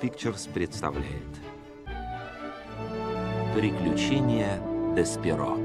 Pictures представляет Приключения Десперо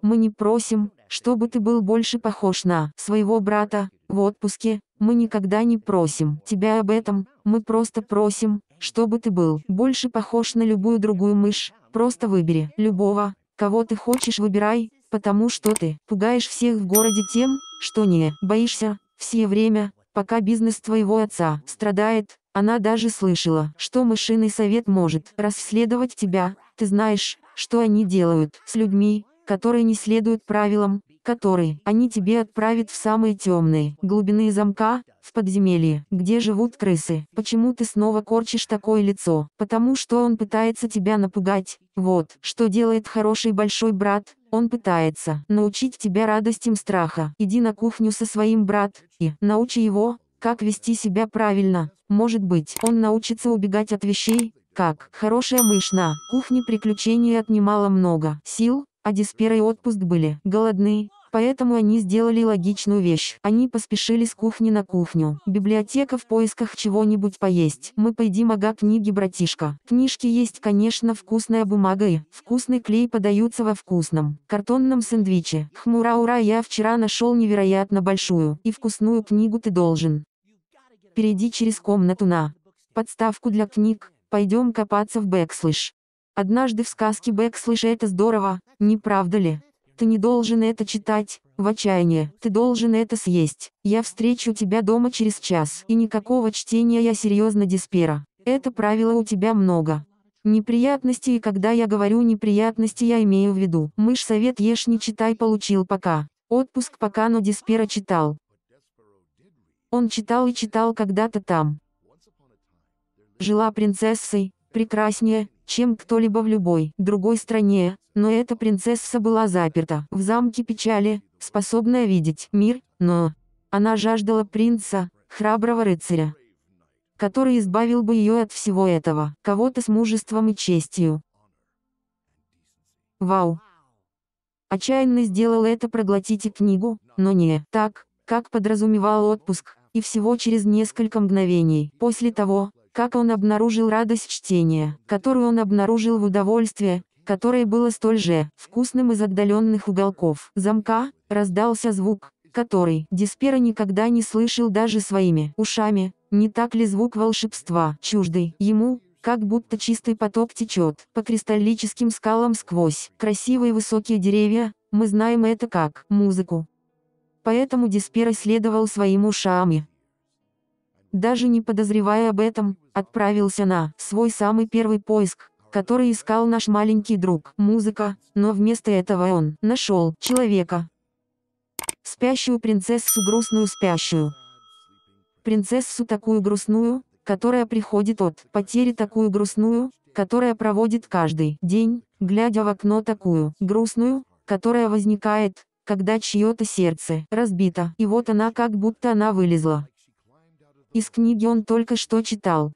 Мы не просим, чтобы ты был больше похож на своего брата в отпуске. Мы никогда не просим тебя об этом. Мы просто просим, чтобы ты был больше похож на любую другую мышь. Просто выбери любого, кого ты хочешь выбирай, потому что ты пугаешь всех в городе тем, что не боишься все время, пока бизнес твоего отца страдает. Она даже слышала, что мышиный совет может расследовать тебя. Ты знаешь, что они делают с людьми, которые не следуют правилам, которые они тебе отправят в самые темные глубины замка, в подземелье, где живут крысы. Почему ты снова корчишь такое лицо? Потому что он пытается тебя напугать. Вот, что делает хороший большой брат. Он пытается научить тебя радостям страха. Иди на кухню со своим брат и научи его, как вести себя правильно. Может быть, он научится убегать от вещей, как хорошая мышь на кухне приключений отнимала много сил, а Диспера и отпуск были голодны, поэтому они сделали логичную вещь. Они поспешили с кухни на кухню. Библиотека в поисках чего-нибудь поесть. Мы поедим ага книги, братишка. Книжки есть, конечно, вкусная бумага и вкусный клей подаются во вкусном картонном сэндвиче. Хмура ура, я вчера нашел невероятно большую и вкусную книгу ты должен. Перейди через комнату на подставку для книг, пойдем копаться в бэкслэш. Однажды в сказке Бэкслэш это здорово, не правда ли? Ты не должен это читать, в отчаянии, ты должен это съесть. Я встречу тебя дома через час. И никакого чтения я серьезно диспера. Это правило у тебя много. Неприятности и когда я говорю неприятности я имею в виду. Мышь совет ешь не читай получил пока. Отпуск пока но диспера читал. Он читал и читал когда-то там. Жила принцессой, прекраснее, чем кто-либо в любой другой стране, но эта принцесса была заперта в замке печали, способная видеть мир, но она жаждала принца, храброго рыцаря, который избавил бы ее от всего этого, кого-то с мужеством и честью. Вау! Отчаянно сделал это проглотите книгу, но не так, как подразумевал отпуск, и всего через несколько мгновений после того, как он обнаружил радость чтения, которую он обнаружил в удовольствии, которое было столь же вкусным из отдаленных уголков. Замка, раздался звук, который Диспера никогда не слышал даже своими ушами, не так ли звук волшебства, чуждый ему, как будто чистый поток течет по кристаллическим скалам сквозь красивые высокие деревья, мы знаем это как музыку. Поэтому Диспера следовал своим ушам даже не подозревая об этом, отправился на свой самый первый поиск, который искал наш маленький друг, музыка, но вместо этого он нашел человека. Спящую принцессу грустную спящую. Принцессу такую грустную, которая приходит от потери такую грустную, которая проводит каждый день, глядя в окно такую грустную, которая возникает, когда чье-то сердце разбито, и вот она как будто она вылезла. Из книги он только что читал.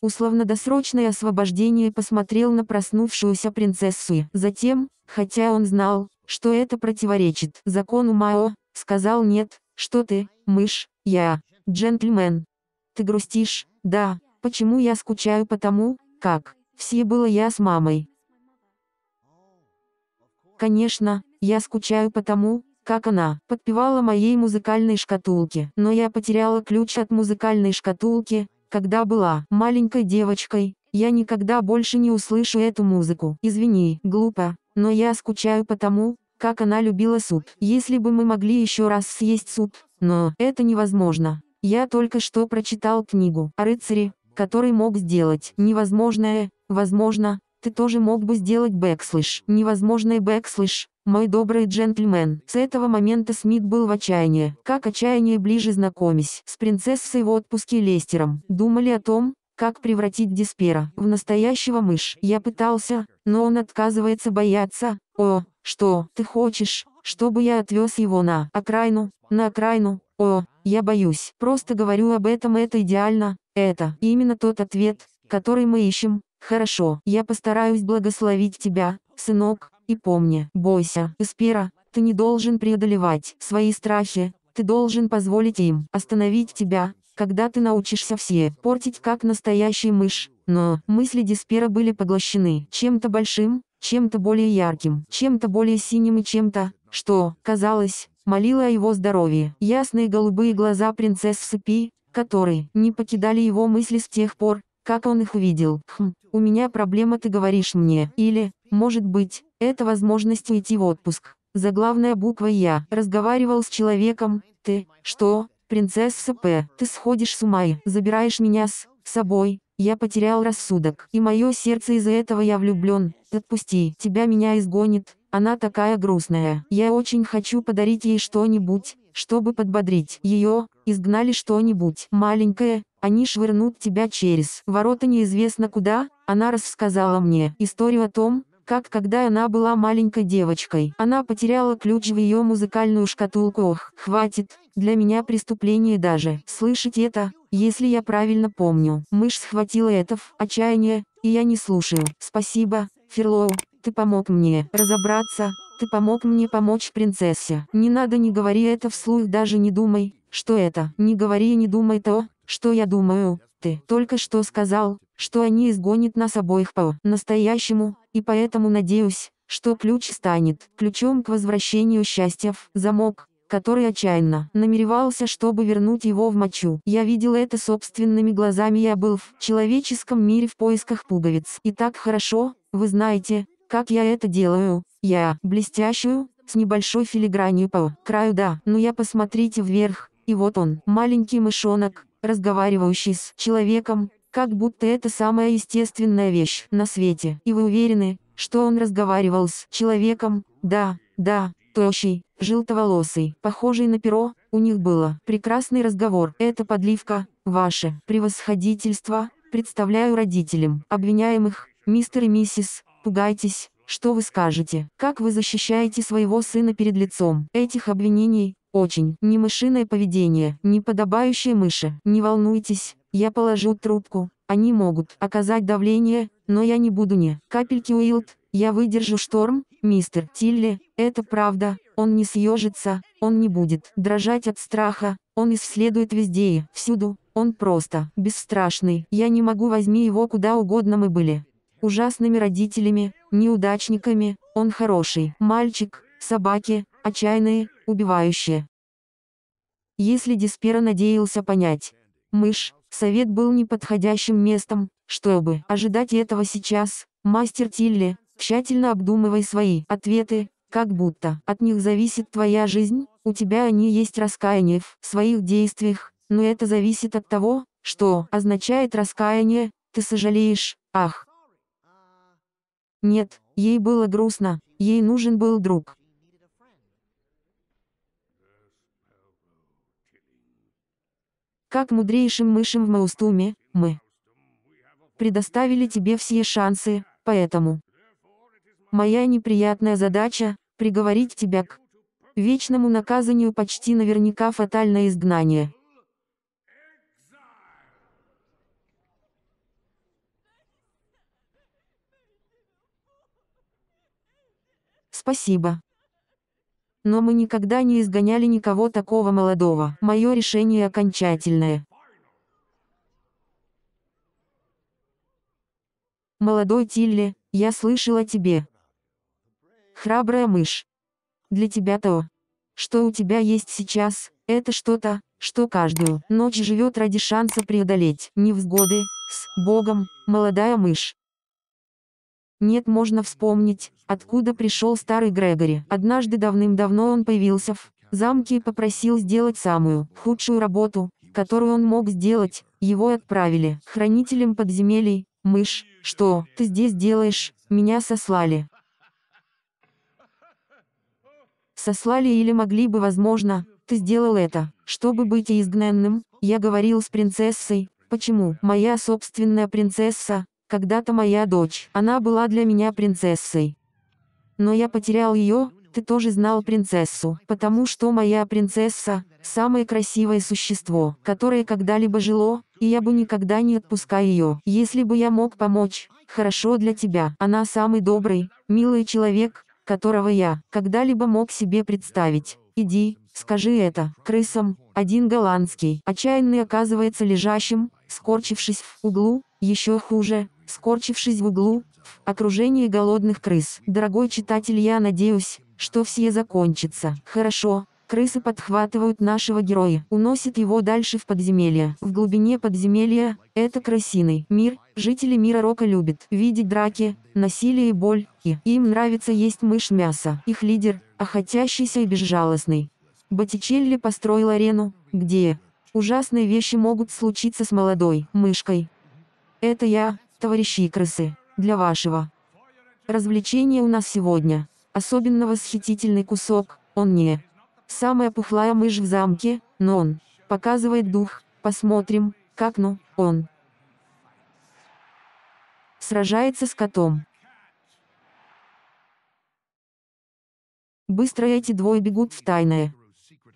Условно-досрочное освобождение посмотрел на проснувшуюся принцессу затем, хотя он знал, что это противоречит закону Мао, сказал нет, что ты, мышь, я, джентльмен. Ты грустишь, да, почему я скучаю потому, как, все было я с мамой. Конечно, я скучаю потому, как она подпевала моей музыкальной шкатулке. Но я потеряла ключ от музыкальной шкатулки, когда была маленькой девочкой. Я никогда больше не услышу эту музыку. Извини, глупо, но я скучаю по тому, как она любила суд. Если бы мы могли еще раз съесть суд, но это невозможно. Я только что прочитал книгу о рыцаре, который мог сделать невозможное, возможно, ты тоже мог бы сделать бэкслэш. Невозможный бэкслэш, мой добрый джентльмен. С этого момента Смит был в отчаянии. Как отчаяние ближе знакомясь с принцессой в отпуске Лестером. Думали о том, как превратить Диспера в настоящего мышь. Я пытался, но он отказывается бояться. О, что, ты хочешь, чтобы я отвез его на окраину, на окраину? О, я боюсь. Просто говорю об этом, это идеально. Это именно тот ответ, который мы ищем. Хорошо, я постараюсь благословить тебя, сынок, и помни, бойся, Эспира, ты не должен преодолевать свои страхи, ты должен позволить им остановить тебя, когда ты научишься все портить как настоящий мышь. Но мысли Диспера были поглощены чем-то большим, чем-то более ярким, чем-то более синим и чем-то, что, казалось, молило о его здоровье. Ясные голубые глаза принцессы Пи, которые не покидали его мысли с тех пор, как он их увидел. Хм, у меня проблема, ты говоришь мне. Или, может быть, это возможность уйти в отпуск. Заглавная буква «Я». Разговаривал с человеком. Ты, что, принцесса П, ты сходишь с ума и забираешь меня с собой. Я потерял рассудок, и мое сердце из-за этого я влюблен. Отпусти, тебя меня изгонит. Она такая грустная. Я очень хочу подарить ей что-нибудь, чтобы подбодрить ее. Изгнали что-нибудь маленькое, они швырнут тебя через ворота неизвестно куда. Она рассказала мне историю о том, как когда она была маленькой девочкой, она потеряла ключ в ее музыкальную шкатулку. Ох, хватит, для меня преступление даже слышать это, если я правильно помню. Мышь схватила это в отчаяние, и я не слушаю. Спасибо, Ферлоу, ты помог мне разобраться, ты помог мне помочь принцессе. Не надо не говори это вслух, даже не думай, что это. Не говори и не думай то, что я думаю. Ты только что сказал, что они изгонят нас обоих по-настоящему, и поэтому надеюсь, что ключ станет ключом к возвращению счастья в замок, который отчаянно намеревался, чтобы вернуть его в мочу. Я видел это собственными глазами, я был в человеческом мире в поисках пуговиц. И так хорошо, вы знаете, как я это делаю. Я блестящую, с небольшой филигранью по краю да, но я посмотрите вверх, и вот он, маленький мышонок, разговаривающий с человеком, как будто это самая естественная вещь на свете. И вы уверены, что он разговаривал с человеком? Да, да, тощий, желтоволосый, похожий на перо, у них было прекрасный разговор. Это подливка, ваше превосходительство, представляю родителям обвиняемых, мистер и миссис, пугайтесь, что вы скажете? Как вы защищаете своего сына перед лицом этих обвинений? Очень. Не мышиное поведение, не подобающее мыши. Не волнуйтесь, я положу трубку. Они могут оказать давление, но я не буду не. Капельки Уилд, я выдержу шторм, мистер Тилли, это правда, он не съежится, он не будет дрожать от страха, он исследует везде и всюду, он просто бесстрашный. Я не могу возьми его куда угодно мы были. Ужасными родителями, неудачниками, он хороший. Мальчик, собаки, отчаянные, убивающие. Если Диспера надеялся понять, мышь, совет был неподходящим местом, чтобы ожидать этого сейчас, мастер Тилли, тщательно обдумывай свои ответы, как будто от них зависит твоя жизнь, у тебя они есть раскаяние в своих действиях, но это зависит от того, что означает раскаяние, ты сожалеешь, ах. Нет, ей было грустно, ей нужен был друг. Как мудрейшим мышам в Маустуме, мы предоставили тебе все шансы, поэтому моя неприятная задача – приговорить тебя к вечному наказанию почти наверняка фатальное изгнание. Спасибо. Но мы никогда не изгоняли никого такого молодого. Мое решение окончательное. Молодой Тилли, я слышал о тебе. Храбрая мышь. Для тебя то, что у тебя есть сейчас, это что-то, что каждую ночь живет ради шанса преодолеть невзгоды, с Богом, молодая мышь. Нет, можно вспомнить, откуда пришел старый Грегори. Однажды давным-давно он появился в замке и попросил сделать самую худшую работу, которую он мог сделать. Его отправили хранителем подземелий. Мышь, что ты здесь делаешь? Меня сослали. Сослали или могли бы, возможно, ты сделал это, чтобы быть изгнанным. Я говорил с принцессой, почему моя собственная принцесса, когда-то моя дочь. Она была для меня принцессой. Но я потерял ее, ты тоже знал принцессу, потому что моя принцесса – самое красивое существо, которое когда-либо жило, и я бы никогда не отпускал ее. Если бы я мог помочь, хорошо для тебя. Она самый добрый, милый человек, которого я когда-либо мог себе представить. иди, скажи это, крысам, один голландский, отчаянный оказывается лежащим, скорчившись в углу, еще хуже, скорчившись в углу, в окружении голодных крыс. Дорогой читатель, я надеюсь, что все закончится. Хорошо, крысы подхватывают нашего героя, уносят его дальше в подземелье. В глубине подземелья, это крысиный мир, жители мира Рока любят видеть драки, насилие и боль, и им нравится есть мышь мясо. Их лидер, охотящийся и безжалостный. Боттичелли построил арену, где ужасные вещи могут случиться с молодой мышкой. Это я, товарищи крысы, для вашего развлечения у нас сегодня. Особенно восхитительный кусок, он не самая пухлая мышь в замке, но он показывает дух, посмотрим, как ну, он сражается с котом. Быстро эти двое бегут в тайное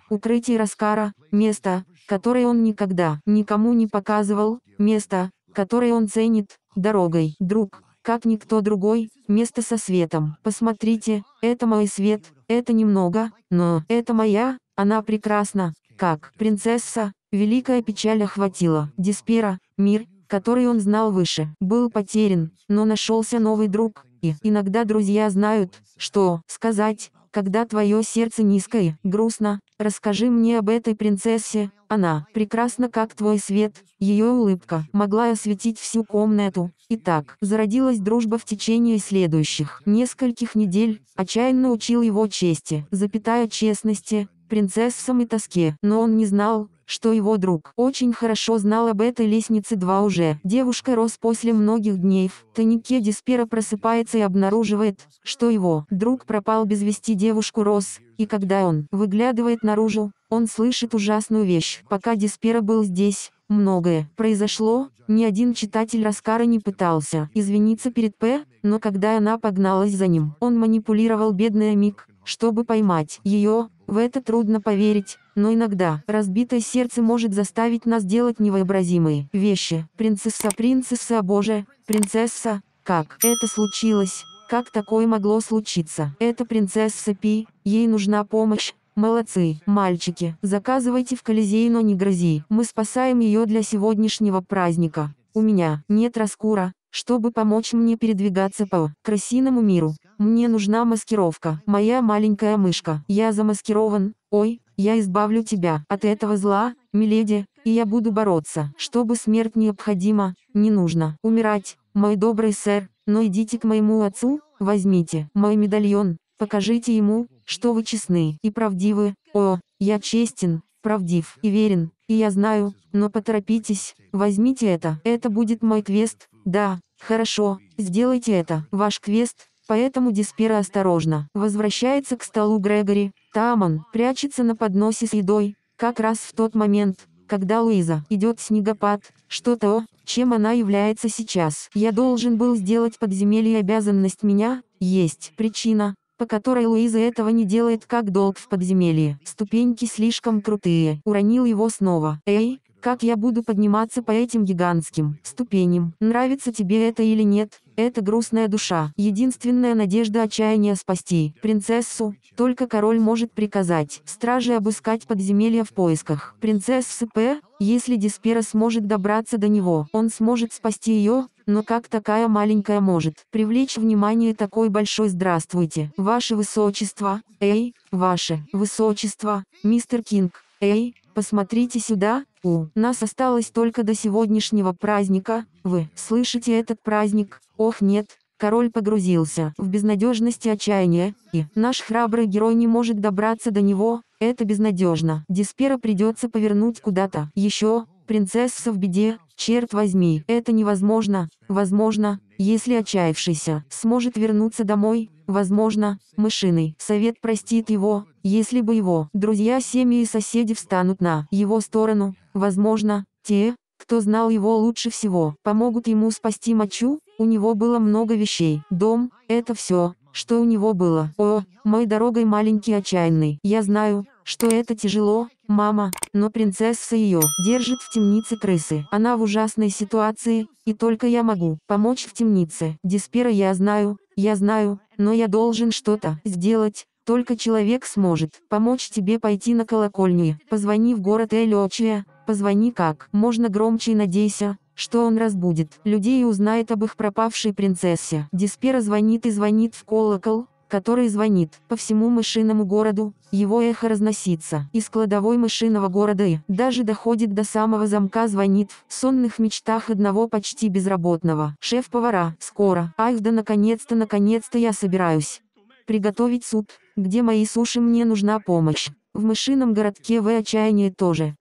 укрытие Раскара, место, которое он никогда никому не показывал, место, которое он ценит, дорогой, друг, как никто другой, место со светом. Посмотрите, это мой свет, это немного, но это моя, она прекрасна, как принцесса. Великая печаль охватила Диспера, мир, который он знал выше, был потерян, но нашелся новый друг, и иногда друзья знают, что сказать, когда твое сердце низкое, грустно, расскажи мне об этой принцессе, она, прекрасна как твой свет, ее улыбка, могла осветить всю комнату. Итак, зародилась дружба в течение следующих нескольких недель, отчаянно учил его чести, запятая честности, принцессам и тоске, но он не знал, что его друг очень хорошо знал об этой лестнице два уже. Девушка рос после многих дней. В тайнике Диспера просыпается и обнаруживает, что его друг пропал без вести девушку Рос, и когда он выглядывает наружу, он слышит ужасную вещь. Пока Диспера был здесь, многое произошло, ни один читатель Раскара не пытался извиниться перед П, но когда она погналась за ним, он манипулировал бедная Мик, чтобы поймать ее, в это трудно поверить, но иногда разбитое сердце может заставить нас делать невообразимые вещи. Принцесса, принцесса, боже, принцесса, как это случилось? Как такое могло случиться? Это принцесса Пи, ей нужна помощь. Молодцы, мальчики, заказывайте в Колизей, но не грози. Мы спасаем ее для сегодняшнего праздника. У меня нет раскура, чтобы помочь мне передвигаться по красиному миру. Мне нужна маскировка. Моя маленькая мышка. Я замаскирован. Ой, я избавлю тебя от этого зла, миледи, и я буду бороться. Чтобы смерть необходима, не нужно умирать, мой добрый сэр, но идите к моему отцу, возьмите мой медальон, покажите ему, что вы честны и правдивы. О, я честен, правдив и верен, и я знаю, но поторопитесь, возьмите это. Это будет мой квест, да, хорошо, сделайте это. Ваш квест, Поэтому Диспера осторожно возвращается к столу Грегори. Там он прячется на подносе с едой, как раз в тот момент, когда Луиза идет снегопад, что-то, чем она является сейчас. Я должен был сделать подземелье обязанность меня, есть причина, по которой Луиза этого не делает как долг в подземелье. Ступеньки слишком крутые. Уронил его снова. Эй, как я буду подниматься по этим гигантским ступеням? Нравится тебе это или нет? Это грустная душа. Единственная надежда отчаяния спасти принцессу. Только король может приказать страже обыскать подземелья в поисках принцессы П. Если Диспера сможет добраться до него, он сможет спасти ее, но как такая маленькая может привлечь внимание такой большой «Здравствуйте, Ваше Высочество, эй, Ваше Высочество, мистер Кинг, эй, посмотрите сюда, у нас осталось только до сегодняшнего праздника, вы слышите этот праздник, ох нет, король погрузился в безнадежность и отчаяние, и наш храбрый герой не может добраться до него, это безнадежно. Диспера придется повернуть куда-то. Еще, принцесса в беде, черт возьми, это невозможно. Возможно, если отчаявшийся сможет вернуться домой, возможно, мышиный совет простит его, если бы его друзья, семьи и соседи встанут на его сторону, возможно, те, кто знал его лучше всего, помогут ему спасти мочу, у него было много вещей. Дом – это все, что у него было. О, мой дорогой маленький отчаянный. Я знаю, что это тяжело, мама, но принцесса ее держит в темнице крысы. Она в ужасной ситуации, и только я могу помочь в темнице. Диспера я знаю, я знаю, но я должен что-то сделать, Только человек сможет помочь тебе пойти на колокольню. Позвони в город Элиочия, позвони как можно громче и надейся, что он разбудит людей и узнает об их пропавшей принцессе. Диспера звонит и звонит в колокол, который звонит по всему мышиному городу, его эхо разносится из кладовой мышиного города и даже доходит до самого замка звонит в сонных мечтах одного почти безработного шеф-повара. Скоро, ах да наконец-то, наконец-то я собираюсь приготовить суп, где мои суши мне нужна помощь. В мышином городке в отчаянии тоже.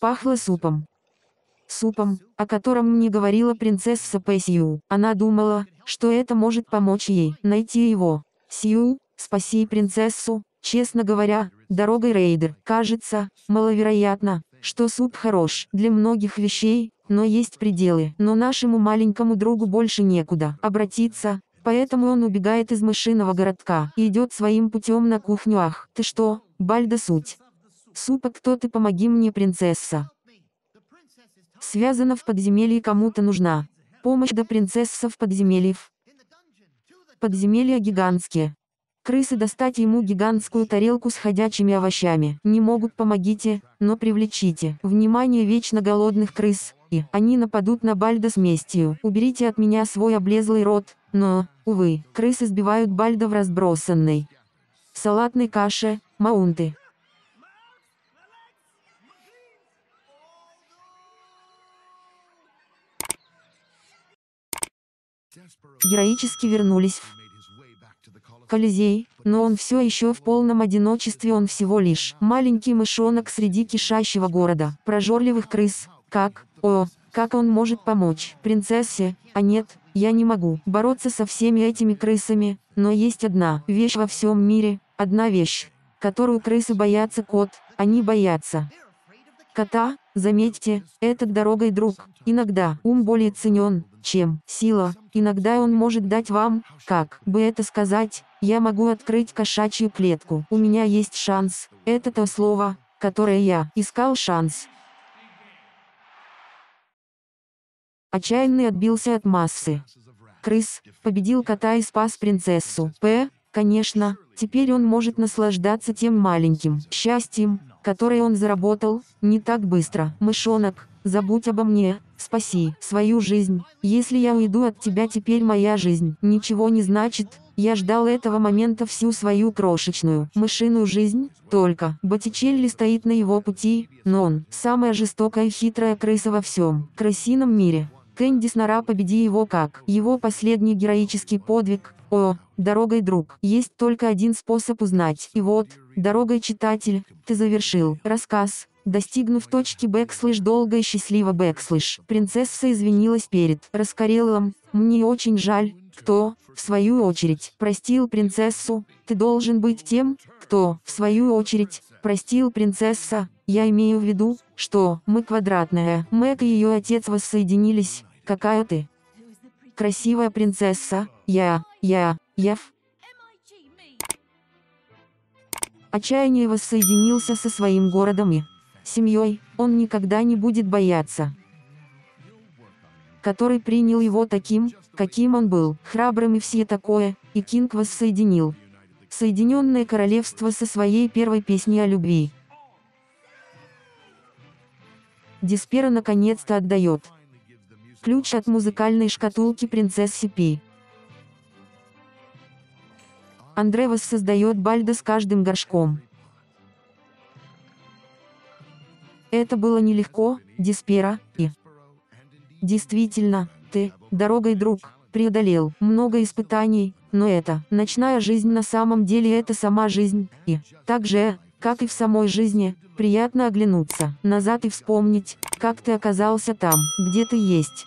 Пахло супом. Супом, о котором мне говорила принцесса Пэсью. Она думала, что это может помочь ей найти его. Сью, спаси принцессу. Честно говоря, дорогой рейдер, кажется, маловероятно, что суп хорош для многих вещей, но есть пределы. Но нашему маленькому другу больше некуда обратиться, поэтому он убегает из мышиного городка и идет своим путем на кухню. Ах, ты что, Бальда суть. Супа кто ты помоги мне принцесса. Связана в подземелье кому-то нужна. Помощь до принцесса в подземельев. Подземелья гигантские. Крысы достать ему гигантскую тарелку с ходячими овощами. Не могут помогите, но привлечите. Внимание вечно голодных крыс. И они нападут на Бальда с местью. Уберите от меня свой облезлый рот. Но, увы, крысы сбивают Бальда в разбросанной салатной каше, маунты. Героически вернулись в Колизей, но он все еще в полном одиночестве, он всего лишь маленький мышонок среди кишащего города, прожорливых крыс. Как, о, как он может помочь принцессе? А нет, я не могу бороться со всеми этими крысами, но есть одна вещь во всем мире, одна вещь, которую крысы боятся кот, они боятся кота, заметьте, этот дорогой друг, иногда ум более ценен, чем сила, иногда он может дать вам, как бы это сказать, я могу открыть кошачью клетку, у меня есть шанс, это то слово, которое я искал шанс. Отчаянный отбился от массы. Крыс победил кота и спас принцессу. П. Конечно, теперь он может наслаждаться тем маленьким счастьем, которое он заработал, не так быстро. Мышонок, забудь обо мне, спаси свою жизнь. Если я уйду от тебя, теперь моя жизнь ничего не значит. Я ждал этого момента всю свою крошечную мышиную жизнь, только Боттичелли стоит на его пути, но он самая жестокая и хитрая крыса во всем крысином мире. Кэндис Нора победи его как его последний героический подвиг, о, дорогой друг, есть только один способ узнать. И вот, дорогой читатель, ты завершил рассказ, достигнув точки бэкслэш долго и счастливо бэкслэш. Принцесса извинилась перед Раскореллом, мне очень жаль, кто, в свою очередь, простил принцессу, ты должен быть тем, кто, в свою очередь, простил принцесса, я имею в виду, что мы квадратная. Мэг и ее отец воссоединились, какая ты? Красивая принцесса, я, я, я. Отчаяние воссоединился со своим городом и семьей, он никогда не будет бояться. Который принял его таким, каким он был, храбрым и все такое, и Кинг воссоединил. Соединенное Королевство со своей первой песней о любви. Диспера наконец-то отдает ключ от музыкальной шкатулки принцессы Пи. Андре воссоздает Бальда с каждым горшком. Это было нелегко, Диспера, и... Действительно, ты, дорогой друг, преодолел много испытаний, но это, ночная жизнь на самом деле это сама жизнь, и, так же, как и в самой жизни, приятно оглянуться назад и вспомнить, как ты оказался там, где ты есть.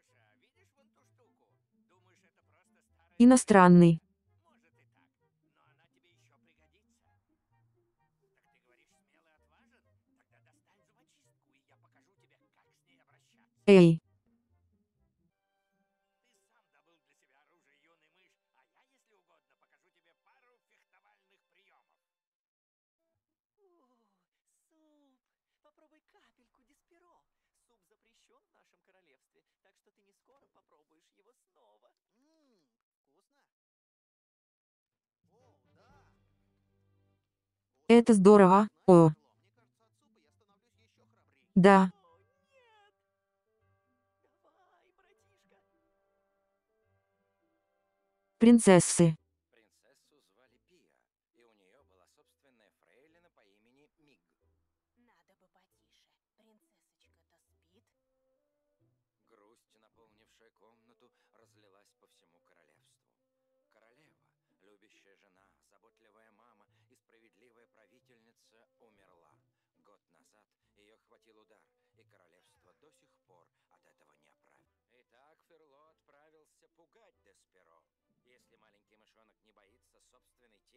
Иностранный. Эй. Это здорово, о. Да. Принцессы.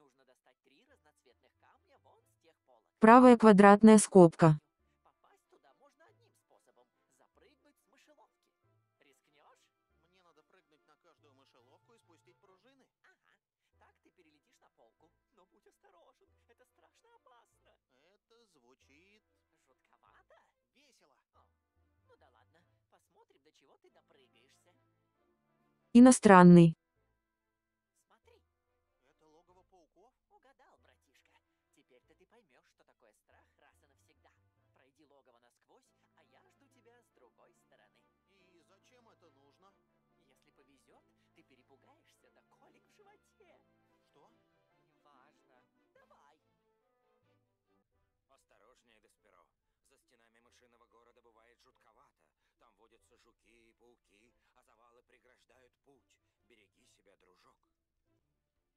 Нужно достать три разноцветных камня вон с тех полок. Правая квадратная скобка. Попасть туда можно одним способом. Запрыгнуть с мышеловки. Рискнешь? Мне надо прыгнуть на каждую мышеловку и спустить пружины. Ага. Так ты перелетишь на полку. Но будь осторожен. Это страшно опасно. Это звучит... Жутковато? Весело. О. Ну да ладно. Посмотрим, до чего ты допрыгаешься. Иностранный. Осторожнее, Десперо. За стенами мышиного города бывает жутковато. Там водятся жуки и пауки, а завалы преграждают путь. Береги себя, дружок.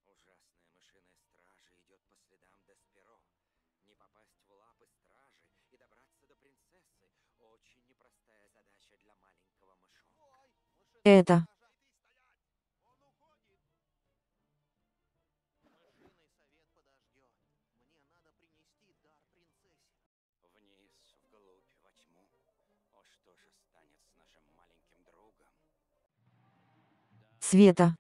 Ужасная мышиная стража идет по следам Десперо. Не попасть в лапы стражи и добраться до принцессы – очень непростая задача для маленького мышонка. Это света.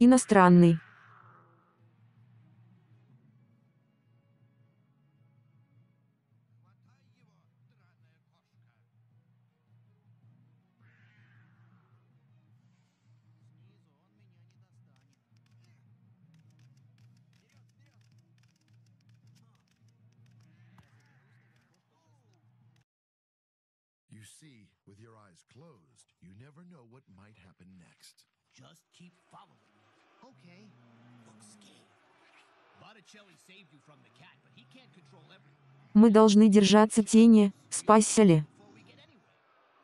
Иностранный with your eyes closed, you never know what might happen next. Just keep following me. Okay. Look scared. Botticelli saved you from the cat, but he can't control everything. Мы должны держаться тени, спасся ли.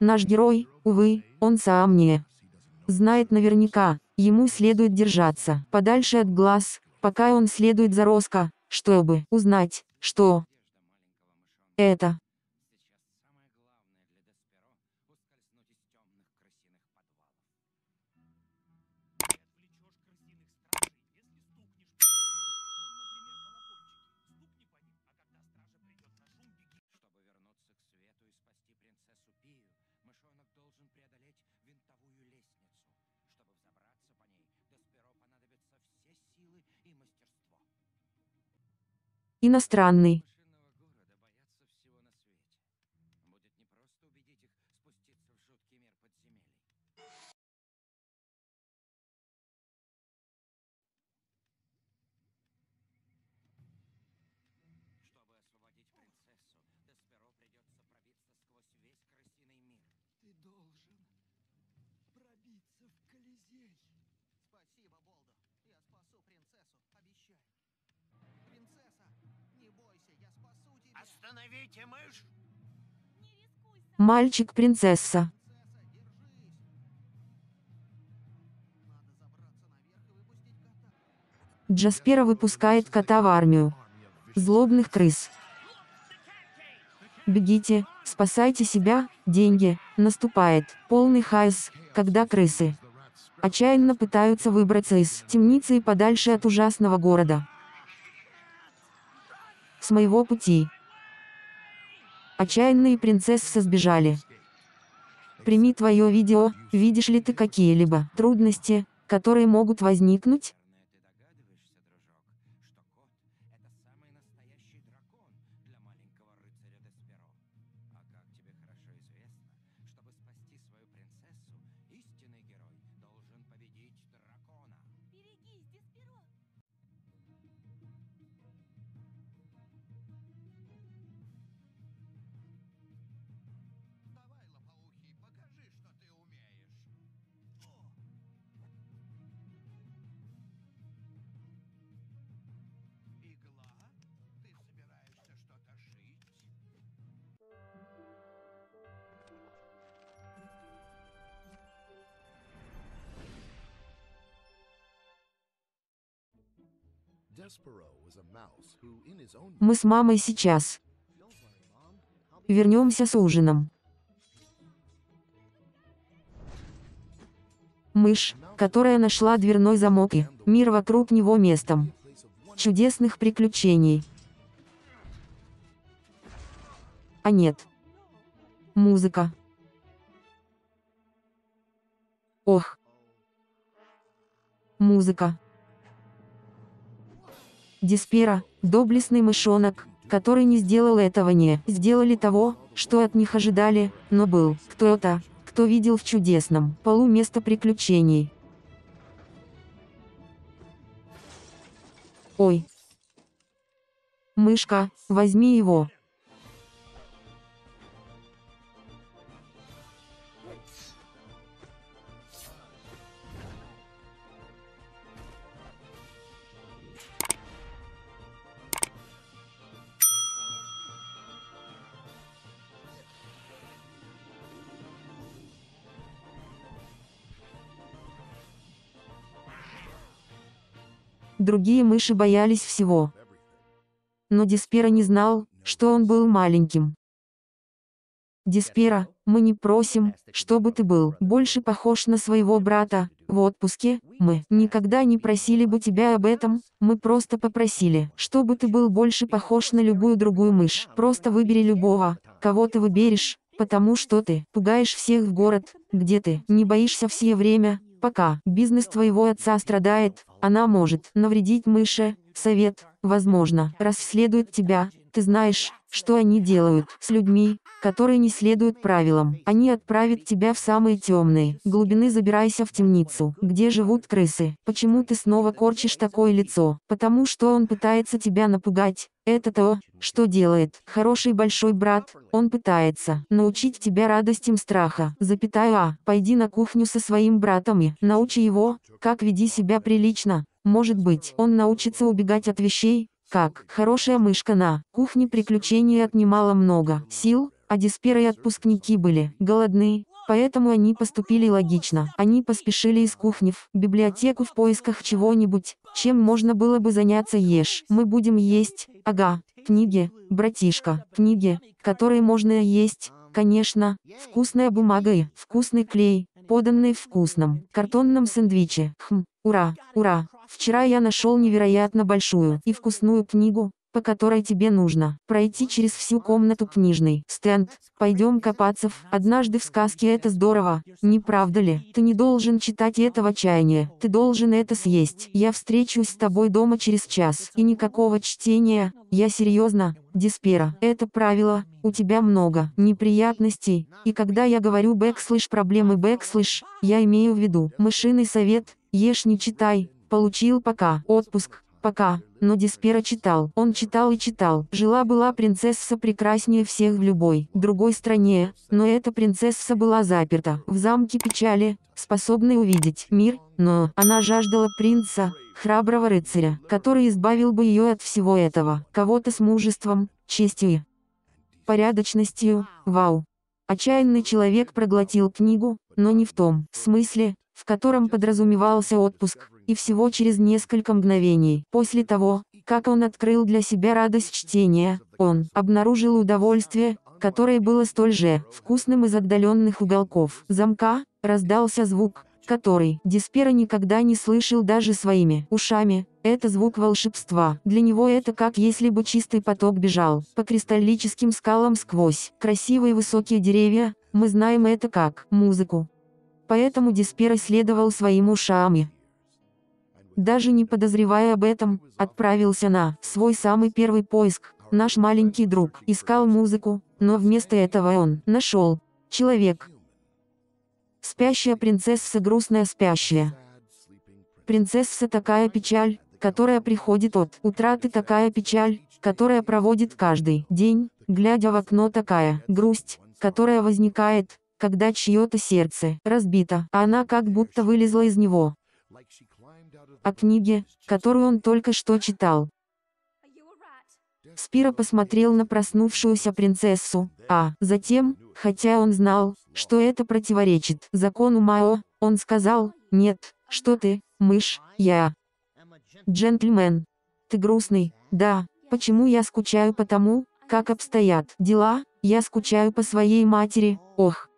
Наш герой, увы, он сам не знает наверняка, ему следует держаться подальше от глаз, пока он следует за Роско, чтобы узнать, что это. Иностранный. Кота. Джаспера выпускает кота в армию. Злобных крыс. Бегите, спасайте себя, деньги. Наступает полный хаос, когда крысы отчаянно пытаются выбраться из темницы и подальше от ужасного города. С моего пути. Отчаянные принцессы сбежали. Прими твое видео, видишь ли ты какие-либо трудности, которые могут возникнуть? Мы с мамой сейчас. Вернемся с ужином. Мышь, которая нашла дверной замок и мир вокруг него местом чудесных приключений. А нет. Музыка. Ох. Музыка. Диспера, доблестный мышонок, который не сделал этого не сделали того, что от них ожидали, но был кто-то, кто видел в чудесном полу место приключений. Ой. Мышка, возьми его. Другие мыши боялись всего. Но Диспера не знал, что он был маленьким. Диспера, мы не просим, чтобы ты был больше похож на своего брата. В отпуске, мы никогда не просили бы тебя об этом, мы просто попросили, чтобы ты был больше похож на любую другую мышь. Просто выбери любого, кого ты выберешь, потому что ты пугаешь всех в город, где ты не боишься все время, пока бизнес твоего отца страдает, она может навредить мыше, совет, возможно, расследует тебя, Ты знаешь, что они делают с людьми, которые не следуют правилам. Они отправят тебя в самые темные глубины, забирайся в темницу, где живут крысы. Почему ты снова корчишь такое лицо? Потому что он пытается тебя напугать. Это то, что делает хороший большой брат. Он пытается научить тебя радостям страха. Запятая А. Пойди на кухню со своим братом и научи его, как веди себя прилично. Может быть, он научится убегать от вещей, как? Хорошая мышка на. Кухне приключений отнимала много. Сил, а Диспера и отпускники были голодны, поэтому они поступили логично. Они поспешили из кухни в библиотеку в поисках чего-нибудь, чем можно было бы заняться. Ешь. Мы будем есть, ага, книги, братишка, книги, которые можно есть, конечно, вкусная бумага и вкусный клей, поданный в вкусном картонном сэндвиче. Хм, ура, ура. Вчера я нашел невероятно большую и вкусную книгу, по которой тебе нужно пройти через всю комнату книжный стенд. Пойдем копаться в «Однажды в сказке» это здорово, не правда ли? Ты не должен читать это в отчаянии, ты должен это съесть. Я встречусь с тобой дома через час. И никакого чтения, я серьезно, Диспера. Это правило, у тебя много неприятностей, и когда я говорю бэкслэш проблемы бэкслэш, я имею в виду мышиный совет, ешь не читай, получил пока отпуск, пока, но Диспера читал. Он читал и читал. Жила-была принцесса прекраснее всех в любой другой стране, но эта принцесса была заперта в замке печали, способной увидеть мир, но она жаждала принца, храброго рыцаря, который избавил бы ее от всего этого, кого-то с мужеством, честью и порядочностью, вау. Отчаянный человек проглотил книгу, но не в том смысле, в котором подразумевался отпуск, и всего через несколько мгновений после того, как он открыл для себя радость чтения, он обнаружил удовольствие, которое было столь же вкусным из отдаленных уголков замка, раздался звук, который Диспера никогда не слышал даже своими ушами. Это звук волшебства. Для него это как если бы чистый поток бежал по кристаллическим скалам сквозь красивые высокие деревья. Мы знаем это как музыку. Поэтому Диспера следовал своим ушам и, даже не подозревая об этом, отправился на свой самый первый поиск. Наш маленький друг искал музыку, но вместо этого он нашел человек. Спящая принцесса грустная спящая. Принцесса такая печаль, которая приходит от утраты такая печаль, которая проводит каждый день, глядя в окно такая грусть, которая возникает, когда чье-то сердце разбито, а она как будто вылезла из него о книге, которую он только что читал. Спира посмотрел на проснувшуюся принцессу, а затем, хотя он знал, что это противоречит закону Мао, он сказал, «Нет, что ты, мышь, я джентльмен. Ты грустный, да, почему я скучаю по тому, как обстоят дела, я скучаю по своей матери, ох.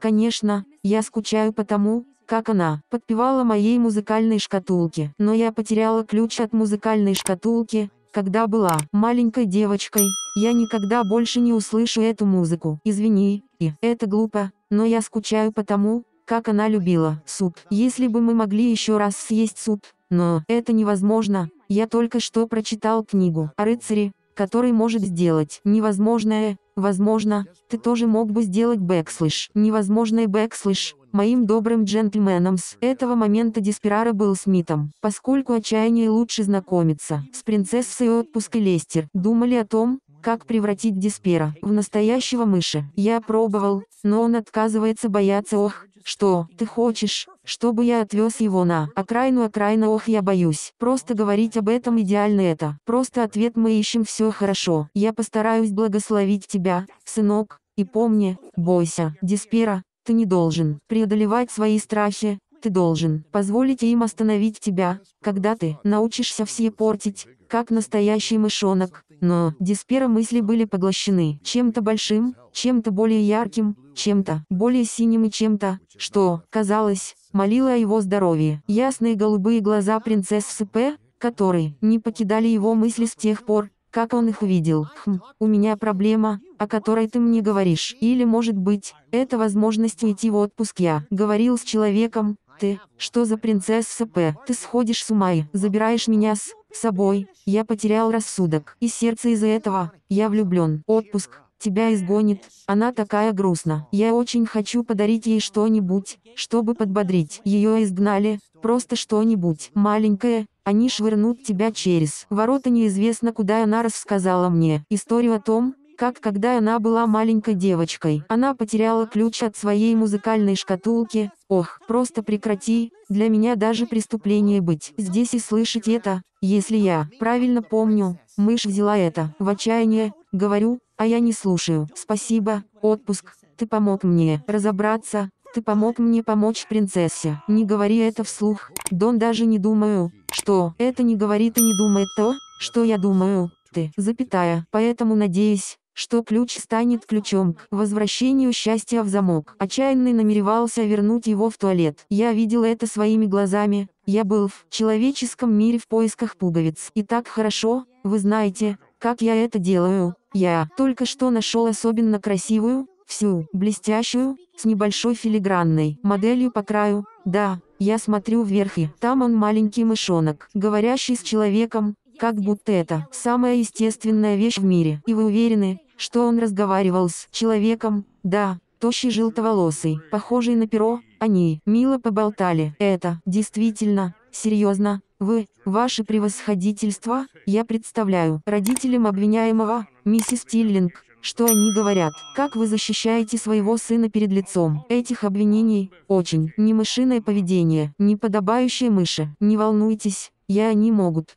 Конечно, я скучаю по тому, как она подпевала моей музыкальной шкатулке. Но я потеряла ключ от музыкальной шкатулки, когда была маленькой девочкой. Я никогда больше не услышу эту музыку. Извини, и это глупо, но я скучаю по тому, как она любила суп. Если бы мы могли еще раз съесть суп, но это невозможно. Я только что прочитал книгу о рыцаре, который может сделать невозможное. Возможно, ты тоже мог бы сделать бэкслэш. Невозможный бэкслэш. Моим добрым джентльменом с этого момента Диспирара был Смитом, поскольку отчаяние лучше знакомиться с принцессой отпуска Лестер. Думали о том, как превратить Диспера в настоящего мыши. Я пробовал, но он отказывается бояться ох, что, ты хочешь, чтобы я отвез его на окраину окраина ох я боюсь. Просто говорить об этом идеально это. Просто ответ мы ищем все хорошо. Я постараюсь благословить тебя, сынок, и помни, бойся, Диспера, ты не должен преодолевать свои страхи, ты должен позволить им остановить тебя, когда ты научишься все портить, как настоящий мышонок. Но Диспера мысли были поглощены чем-то большим, чем-то более ярким, чем-то более синим и чем-то, что, казалось, молило о его здоровье. Ясные голубые глаза принцессы П, которые не покидали его мысли с тех пор, как он их увидел? Хм, у меня проблема, о которой ты мне говоришь. Или может быть, это возможность уйти в отпуск. Я говорил с человеком, ты, что за принцесса П? Ты сходишь с ума и забираешь меня с собой. Я потерял рассудок. И сердце из-за этого. Я влюблен. Отпуск. Тебя изгонит. Она такая грустна. Я очень хочу подарить ей что-нибудь, чтобы подбодрить. Ее изгнали. Просто что-нибудь. Маленькое. Они швырнут тебя через ворота неизвестно куда она рассказала мне. Историю о том, как когда она была маленькой девочкой, она потеряла ключ от своей музыкальной шкатулки. Ох, просто прекрати, для меня даже преступление быть. Здесь и слышать это, если я правильно помню, мышь взяла это в отчаяние, говорю, а я не слушаю. Спасибо, отпуск, ты помог мне разобраться, ты помог мне помочь принцессе. Не говори это вслух, Дон даже не думаю, что это не говорит и не думает то, что я думаю, ты, запятая, поэтому надеюсь, что ключ станет ключом к возвращению счастья в замок. Отчаянный намеревался вернуть его в туалет. Я видел это своими глазами. Я был в человеческом мире в поисках пуговиц. И так хорошо, вы знаете, как я это делаю. Я только что нашел особенно красивую, всю, блестящую, с небольшой филигранной моделью по краю. Да, я смотрю вверх и там он маленький мышонок, говорящий с человеком, как будто это самая естественная вещь в мире. И вы уверены, что он разговаривал с человеком? Да, тощий желтоволосый, похожий на перо. Они мило поболтали. Это действительно серьезно. Вы, ваше превосходительство, я представляю родителям обвиняемого, миссис Тиллинг, что они говорят? Как вы защищаете своего сына перед лицом этих обвинений? Очень. Не мышиное поведение, не подобающее мыши. Не волнуйтесь, я они могут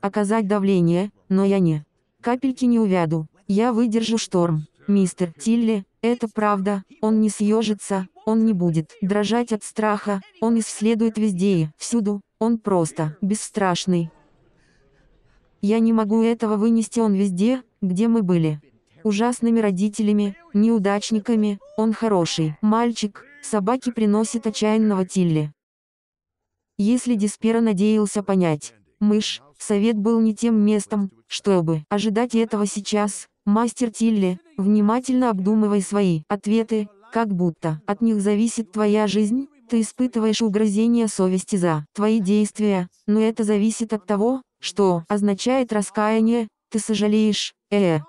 оказать давление, но я не. Капельки не увяду. Я выдержу шторм. Мистер Тилли, это правда, он не съежится, он не будет дрожать от страха, он исследует везде и всюду, он просто бесстрашный. Я не могу этого вынести, он везде, где мы были ужасными родителями, неудачниками, он хороший мальчик, собаки приносят отчаянного Тилли. Если Диспера надеялся понять, мышь, совет был не тем местом, чтобы ожидать этого сейчас, мастер Тилли, внимательно обдумывай свои ответы, как будто от них зависит твоя жизнь, ты испытываешь угрызение совести за твои действия, но это зависит от того, что означает раскаяние, ты сожалеешь, э, -э.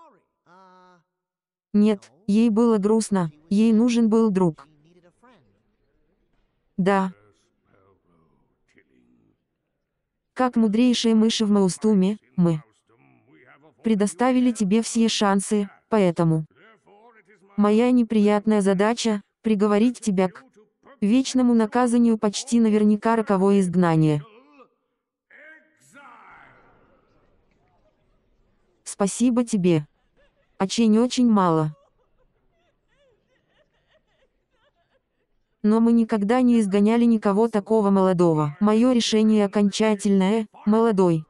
Нет, ей было грустно, ей нужен был друг. Да. Как мудрейшие мыши в Маустуме, мы предоставили тебе все шансы, поэтому моя неприятная задача – приговорить тебя к вечному наказанию почти наверняка роковое изгнание. Спасибо тебе. Очень-очень мало. Но мы никогда не изгоняли никого такого молодого. Мое решение окончательное, молодой.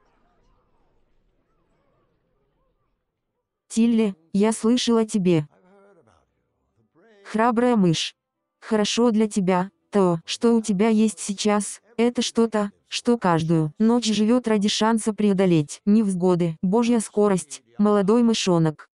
Тилли, я слышал о тебе. Храбрая мышь. Хорошо для тебя, то, что у тебя есть сейчас, это что-то, что каждую ночь живет ради шанса преодолеть невзгоды, божья скорость, молодой мышонок.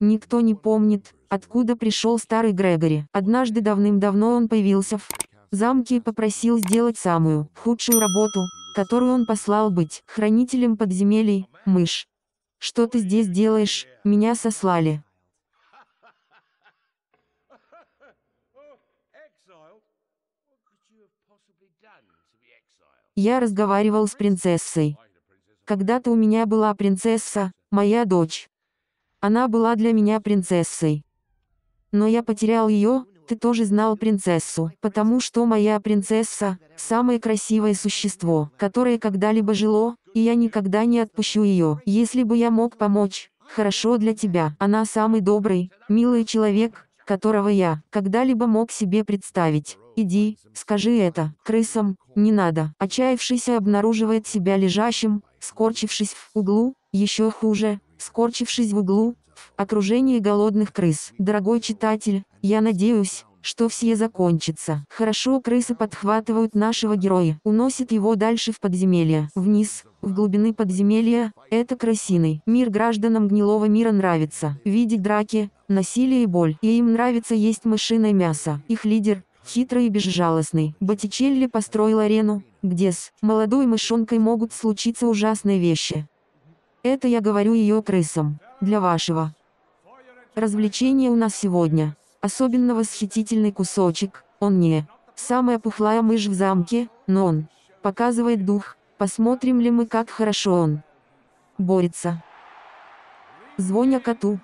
Никто не помнит, откуда пришел старый Грегори. Однажды давным-давно он появился в замке и попросил сделать самую худшую работу, которую он послал быть хранителем подземелий, мышь. Что ты здесь делаешь? Меня сослали. Я разговаривал с принцессой. Когда-то у меня была принцесса, моя дочь. Она была для меня принцессой. Но я потерял ее, ты тоже знал принцессу, потому что моя принцесса – самое красивое существо, которое когда-либо жило, и я никогда не отпущу ее. Если бы я мог помочь, хорошо для тебя. Она самый добрый, милый человек, которого я когда-либо мог себе представить. Иди, скажи это, крысам, не надо. Отчаявшийся обнаруживает себя лежащим, скорчившись в углу, еще хуже, скорчившись в углу, в окружении голодных крыс. Дорогой читатель, я надеюсь, что все закончится. Хорошо крысы подхватывают нашего героя, уносят его дальше в подземелье, вниз, в глубины подземелья, это крысиный. Мир гражданам гнилого мира нравится. Видеть драки, насилие и боль. И им нравится есть мышиное мясо. Их лидер, хитрый и безжалостный. Боттичелли построил арену, где с молодой мышонкой могут случиться ужасные вещи. Это я говорю ее крысам. Для вашего развлечения у нас сегодня. Особенно восхитительный кусочек. Он не самая пухлая мышь в замке, но он показывает дух. Посмотрим ли мы, как хорошо он борется. Звоня коту.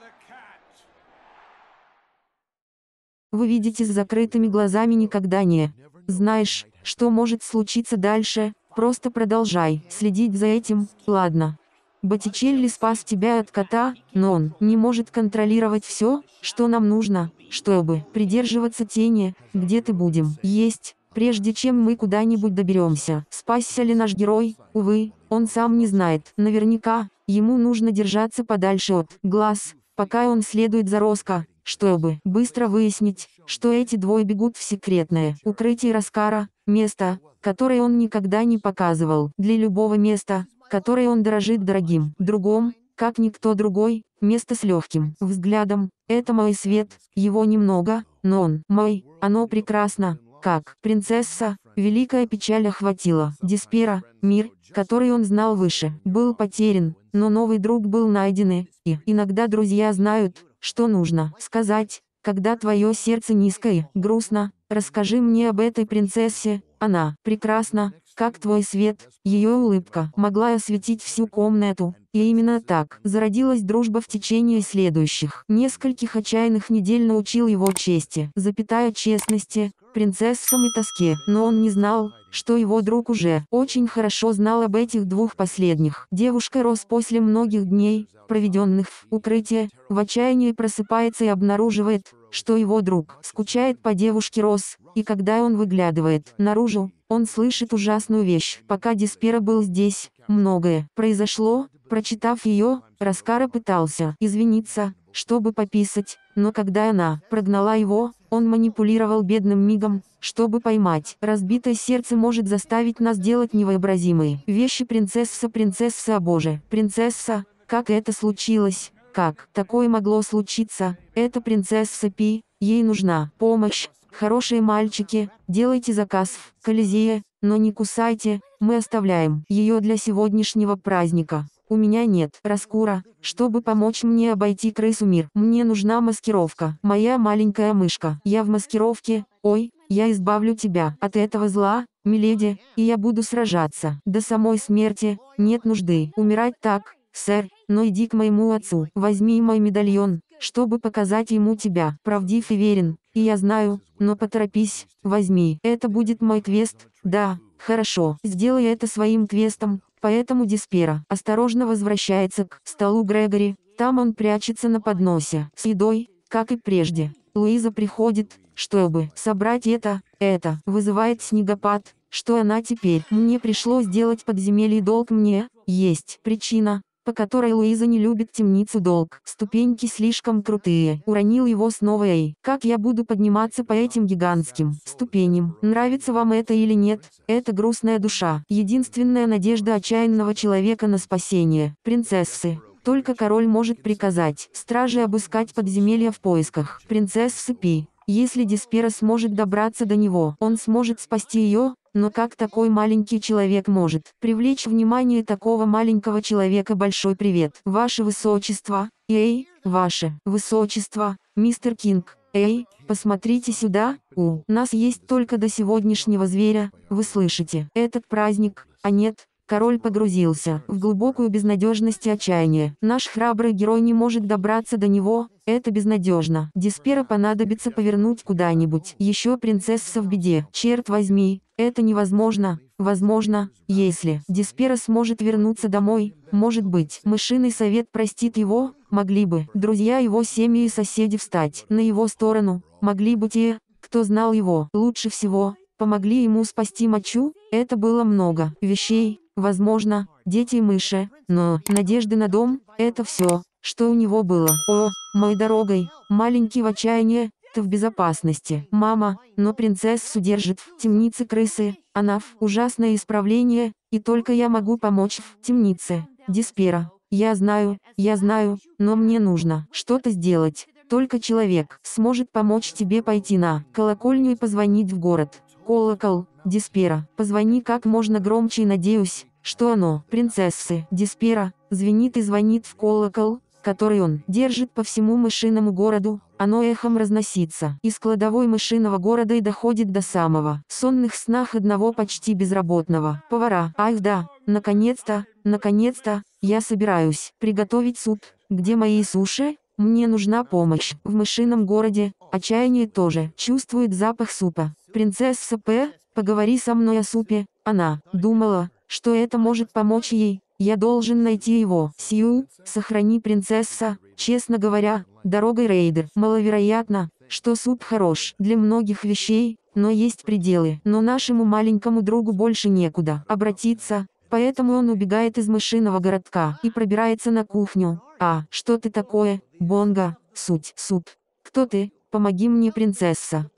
Вы видите с закрытыми глазами никогда не знаешь, что может случиться дальше, просто продолжай следить за этим, ладно. Боттичелли спас тебя от кота, но он не может контролировать все, что нам нужно, чтобы придерживаться тени, где ты будем есть, прежде чем мы куда-нибудь доберемся. Спасся ли наш герой? Увы, он сам не знает. Наверняка, ему нужно держаться подальше от глаз, пока он следует за Роско, чтобы быстро выяснить, что эти двое бегут в секретное укрытие Раскара, место, которое он никогда не показывал. Для любого места, которое он дорожит дорогим, другом, как никто другой, место с легким взглядом. Это мой свет, его немного, но он мой, оно прекрасно, как принцесса, великая печаль охватила Диспера, мир, который он знал выше, был потерян, но новый друг был найден и, иногда друзья знают, что нужно сказать, когда твое сердце низкое, грустно, расскажи мне об этой принцессе, она прекрасна, как твой свет, ее улыбка могла осветить всю комнату, и именно так зародилась дружба в течение следующих нескольких отчаянных недель научил его чести, запятая честности, принцессам и тоске, но он не знал, что его друг уже очень хорошо знал об этих двух последних. Девушка рос после многих дней, проведенных в укрытии, в отчаянии просыпается и обнаруживает, что его друг скучает по девушке Рос, и когда он выглядывает наружу, он слышит ужасную вещь. Пока Диспера был здесь, многое произошло, прочитав ее, Раскара пытался извиниться, чтобы пописать, но когда она прогнала его, он манипулировал бедным мигом, чтобы поймать. Разбитое сердце может заставить нас делать невообразимые вещи. Принцесса, принцесса, о боже, принцесса, как это случилось? Как такое могло случиться? Это принцесса Пи, ей нужна помощь. Хорошие мальчики, делайте заказ в Колизее, но не кусайте, мы оставляем ее для сегодняшнего праздника. У меня нет раскура, чтобы помочь мне обойти крысу мир. Мне нужна маскировка. Моя маленькая мышка. Я в маскировке. Ой, я избавлю тебя от этого зла, миледи, и я буду сражаться. До самой смерти. Нет нужды умирать так, сэр. Но иди к моему отцу. Возьми мой медальон, чтобы показать ему тебя. Правдив и верен. И я знаю, но поторопись, возьми. Это будет мой квест. Да, хорошо. Сделай это своим квестом, Поэтому Диспера осторожно возвращается к столу Грегори, там он прячется на подносе с едой, как и прежде. Луиза приходит, чтобы собрать это, это вызывает снегопад, что она теперь. Мне пришлось сделать подземелье долг мне, есть причина, по которой Луиза не любит темницу долг. Ступеньки слишком крутые. Уронил его снова Эй. Как я буду подниматься по этим гигантским ступеням? Нравится вам это или нет? Это грустная душа. Единственная надежда отчаянного человека на спасение. Принцессы. Только король может приказать страже обыскать подземелья в поисках принцессы Пи. Если Диспера сможет добраться до него, он сможет спасти ее, но как такой маленький человек может привлечь внимание такого маленького человека? Большой привет, Ваше Высочество. Эй, Ваше Высочество, мистер Кинг. Эй, посмотрите сюда, у нас есть только до сегодняшнего зверя, вы слышите, этот праздник, а нет, Король погрузился в глубокую безнадежность и отчаяние. Наш храбрый герой не может добраться до него, это безнадежно. Диспера понадобится повернуть куда-нибудь. Еще принцесса в беде. Черт возьми, это невозможно. Возможно, если Диспера сможет вернуться домой, может быть, мышиный совет простит его, могли бы друзья его семьи и соседи встать на его сторону, могли бы те, кто знал его лучше всего, помогли ему спасти мочу, это было много вещей, возможно, дети и мыши, но надежды на дом – это все, что у него было. О, мой дорогой, маленький в отчаянии, ты в безопасности. Мама, но принцессу держит в темнице крысы, она в ужасное исправление, и только я могу помочь в темнице. Диспера. Я знаю, я знаю, но мне нужно что-то сделать. Только человек сможет помочь тебе пойти на колокольню и позвонить в город. Колокол, Диспера, позвони как можно громче и надеюсь, что оно, принцессы, Диспера, звенит и звонит в колокол, который он держит по всему мышиному городу, оно эхом разносится из кладовой мышиного города и доходит до самого сонных снах одного почти безработного повара. Ах да, наконец-то, наконец-то, я собираюсь приготовить суп. Где мои суши? Мне нужна помощь. В мышином городе, отчаяние тоже, чувствует запах супа. Принцесса П, поговори со мной о супе. Она думала, что это может помочь ей. Я должен найти его. Сью, сохрани принцесса. Честно говоря, дорогой рейдер. Маловероятно, что суп хорош для многих вещей, но есть пределы. Но нашему маленькому другу больше некуда обратиться, поэтому он убегает из мышиного городка и пробирается на кухню. А, что ты такое, Бонга, суть, суп. Кто ты? Помоги мне, принцесса.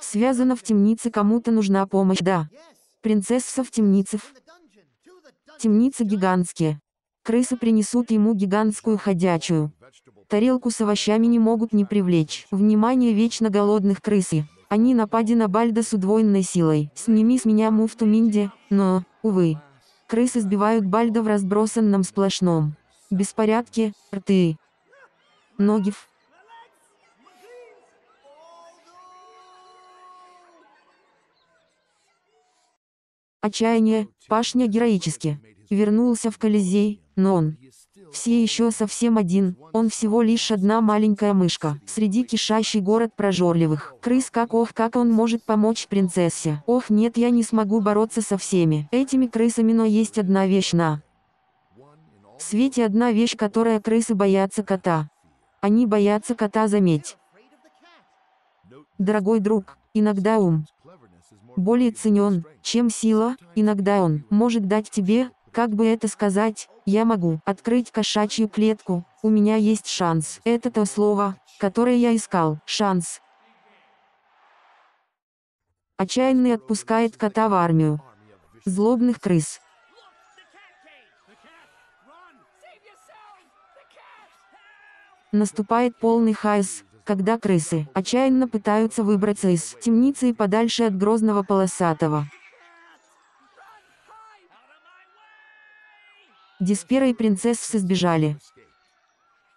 Связано в темнице, кому-то нужна помощь, да. Принцесса в темнице. Темницы гигантские. Крысы принесут ему гигантскую ходячую. Тарелку с овощами не могут не привлечь. Внимание вечно голодных крысы. Они напади на Бальда с удвоенной силой. Сними с меня муфту Минди, но, увы. Крысы сбивают Бальда в разбросанном сплошном. Беспорядке, рты. Ноги Отчаяние, пашня героически. Вернулся в Колизей, но он все еще совсем один, он всего лишь одна маленькая мышка, среди кишащий город прожорливых. Крыс как ох, как он может помочь принцессе. Ох нет, я не смогу бороться со всеми этими крысами, но есть одна вещь на свете одна вещь, которая крысы боятся кота. Они боятся кота, заметь. Дорогой друг, иногда ум более ценен, чем сила, иногда он может дать тебе, как бы это сказать, я могу открыть кошачью клетку, у меня есть шанс. Это то слово, которое я искал, шанс. Отчаянный отпускает кота в армию. Злобных крыс. Наступает полный хаос, когда крысы отчаянно пытаются выбраться из темницы и подальше от грозного полосатого. Диспера и принцессы сбежали.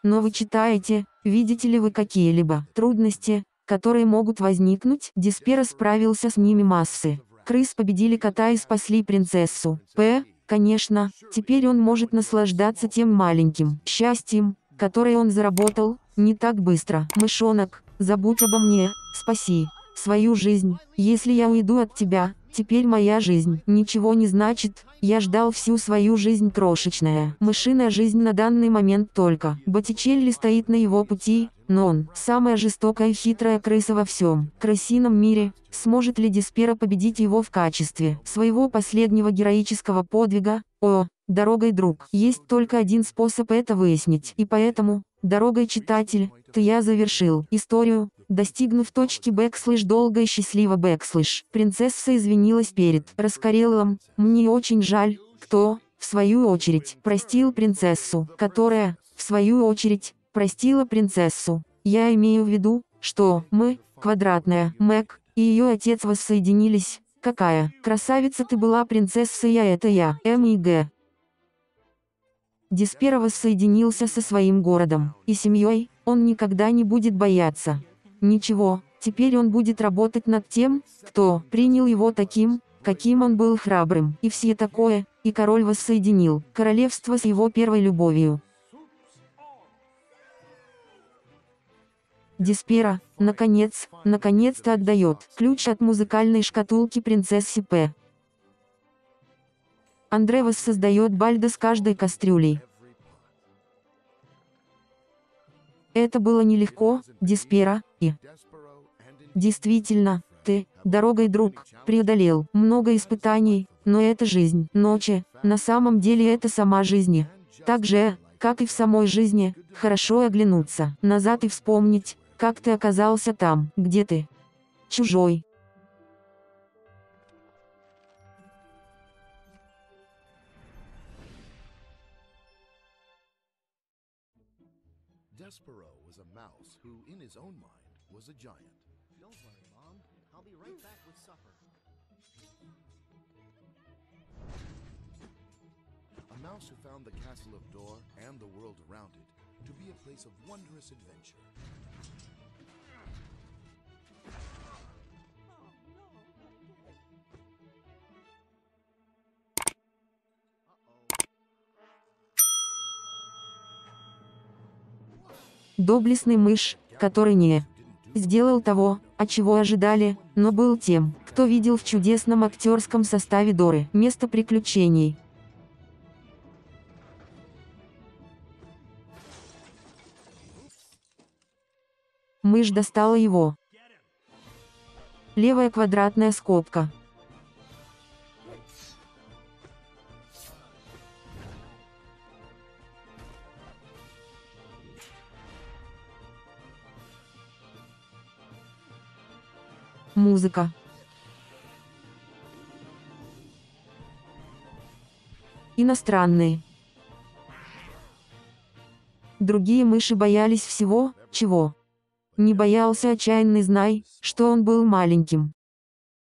Но вы читаете, видите ли вы какие-либо трудности, которые могут возникнуть? Диспера справился с ними массы. Крыс победили кота и спасли принцессу. П. Конечно, теперь он может наслаждаться тем маленьким счастьем, которое он заработал, не так быстро. Мышонок, забудь обо мне, спаси свою жизнь. Если я уйду от тебя, Теперь моя жизнь ничего не значит, я ждал всю свою жизнь крошечная. Мышиная жизнь на данный момент только. Боттичелли стоит на его пути, но он – самая жестокая и хитрая крыса во всем крысином мире. Сможет ли Диспера победить его в качестве своего последнего героического подвига? О, дорогой друг, есть только один способ это выяснить. И поэтому, дорогой читатель, ты я завершил историю, Достигнув точки бэкслэш долго и счастливо бэкслэш, принцесса извинилась перед Раскореллом. Мне очень жаль, кто, в свою очередь, простил принцессу, которая, в свою очередь, простила принцессу. Я имею в виду, что мы, квадратная, Мэг, и ее отец воссоединились. Какая красавица ты была, принцесса, я это я, М и Г. Диспера воссоединился со своим городом и семьей, он никогда не будет бояться. Ничего, теперь он будет работать над тем, кто принял его таким, каким он был храбрым, и все такое, и король воссоединил королевство с его первой любовью. Диспера, наконец, наконец-то отдает ключ от музыкальной шкатулки принцессе П. Андре воссоздает Бальда с каждой кастрюлей. Это было нелегко, Диспера, и... Действительно, ты, дорогой друг, преодолел много испытаний, но это жизнь, ночи, на самом деле это сама жизнь. Так же, как и в самой жизни, хорошо оглянуться назад и вспомнить, как ты оказался там, где ты. Чужой. Despero was a mouse who, in his own mind, was a giant. Don't worry, Mom. I'll be right back with supper. A mouse who found the castle of Dor and the world around it to be a place of wondrous adventure. Доблестный мышь, который не сделал того, от чего ожидали, но был тем, кто видел в чудесном актерском составе Доры место приключений. Мышь достала его. Левая квадратная скобка. Музыка. Иностранные. Другие мыши боялись всего, чего. Не боялся отчаянный знай, что он был маленьким.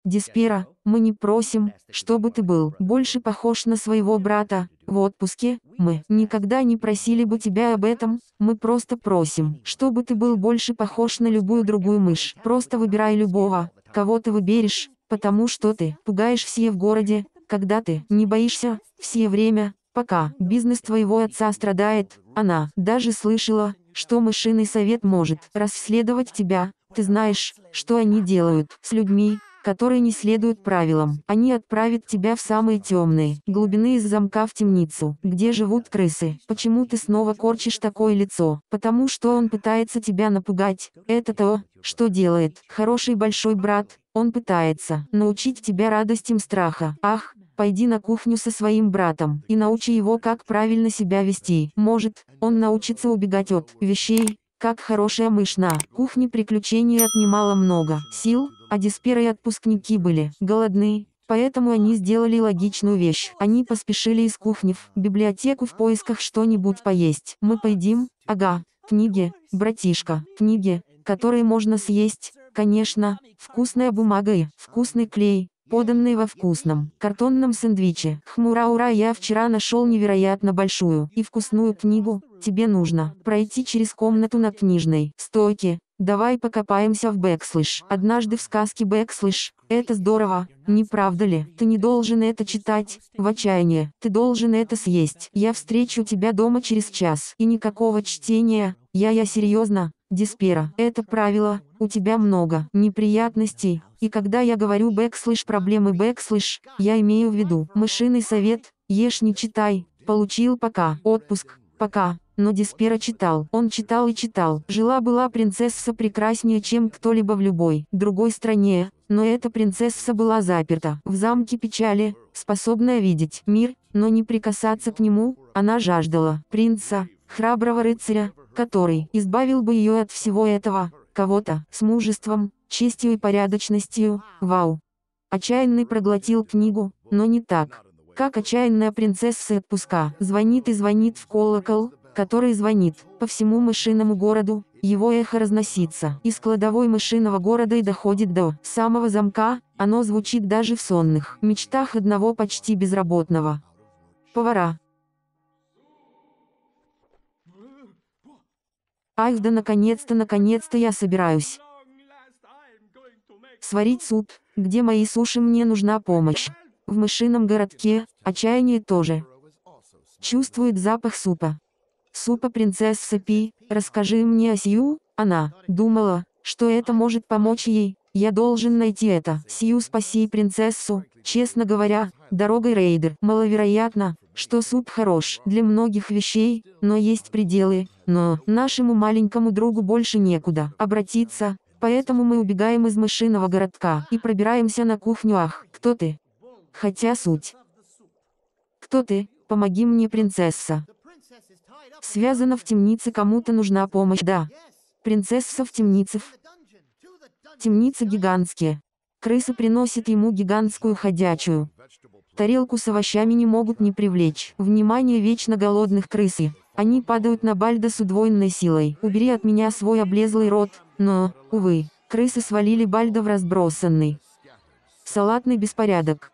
Диспера, мы не просим, чтобы ты был больше похож на своего брата. В отпуске, мы никогда не просили бы тебя об этом, мы просто просим, чтобы ты был больше похож на любую другую мышь. Просто выбирай любого, кого ты выберешь, потому что ты пугаешь все в городе, когда ты не боишься, все время, пока бизнес твоего отца страдает, она даже слышала, что мышиный совет может расследовать тебя, ты знаешь, что они делают с людьми, которые не следуют правилам. Они отправят тебя в самые темные глубины из замка в темницу, где живут крысы. Почему ты снова корчишь такое лицо? Потому что он пытается тебя напугать. Это то, что делает хороший большой брат. Он пытается научить тебя радостям страха. Ах, пойди на кухню со своим братом и научи его, как правильно себя вести. Может, он научится убегать от вещей, как хорошая мышь на кухне приключений отнимала много сил, а Диспера и отпускники были голодны, поэтому они сделали логичную вещь. Они поспешили из кухни в библиотеку в поисках что-нибудь поесть. Мы поедим? Ага. Книги, братишка, книги, которые можно съесть, конечно, вкусная бумага и вкусный клей, поданный во вкусном картонном сэндвиче. Хм, ура, ура, я вчера нашел невероятно большую и вкусную книгу. Тебе нужно пройти через комнату на книжной стойке, Давай покопаемся в Бэкслэш. Однажды в сказке Бэкслэш. Это здорово, не правда ли? Ты не должен это читать, в отчаянии. Ты должен это съесть. Я встречу тебя дома через час. И никакого чтения. Я я серьезно, Диспера. Это правило, у тебя много неприятностей. И когда я говорю бэкслэш проблемы бэкслэш, я имею в виду мышиный совет, ешь не читай, получил пока, отпуск, пока. Но Диспера читал, он читал и читал. Жила-была принцесса прекраснее, чем кто-либо в любой другой стране, но эта принцесса была заперта в замке печали, способная видеть мир, но не прикасаться к нему, она жаждала принца, храброго рыцаря, который избавил бы ее от всего этого, кого-то, с мужеством, честью и порядочностью, вау. Отчаянный проглотил книгу, но не так. Как отчаянная принцесса отпуска, звонит и звонит в колокол, который звонит по всему мышиному городу, его эхо разносится из кладовой мышиного города и доходит до самого замка, оно звучит даже в сонных мечтах одного почти безработного повара. Ах да наконец-то, наконец-то я собираюсь сварить суп, где мои суши мне нужна помощь. В мышином городке, отчаяние тоже. Чувствует запах супа. Супа принцесса Пи, расскажи мне о Сью, она думала, что это может помочь ей. Я должен найти это. Сью спаси принцессу. Честно говоря, дорогой рейдер. Маловероятно, что суп хорош для многих вещей, но есть пределы. Но нашему маленькому другу больше некуда обратиться. Поэтому мы убегаем из мышиного городка и пробираемся на кухню. Ах, кто ты? Хотя суть. Кто ты? Помоги мне, принцесса. Связана в темнице, кому-то нужна помощь, да. Принцесса в темнице. Темницы гигантские. Крысы приносят ему гигантскую ходячую. Тарелку с овощами не могут не привлечь. Внимание вечно голодных крысы. Они падают на Бальда с удвоенной силой. Убери от меня свой облезлый рот. Но, увы, крысы свалили Бальда в разбросанный. Салатный беспорядок.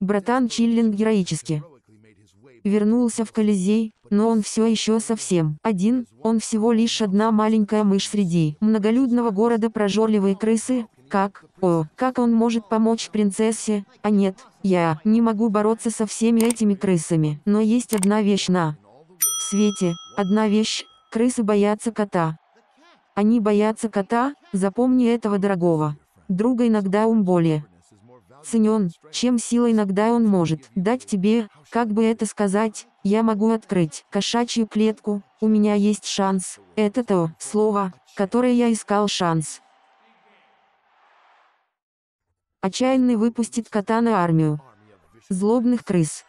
Братан Чиллинг героически вернулся в Колизей, но он все еще совсем один, он всего лишь одна маленькая мышь среди многолюдного города прожорливые крысы, как, о, как он может помочь принцессе, а нет, я не могу бороться со всеми этими крысами, но есть одна вещь на свете, одна вещь, крысы боятся кота. Они боятся кота, запомни этого дорогого. Друга иногда ум более ценен, чем сила иногда он может дать тебе, как бы это сказать, я могу открыть кошачью клетку, у меня есть шанс, это то слово, которое я искал шанс. Отчаянный выпустит кота на армию. Злобных крыс.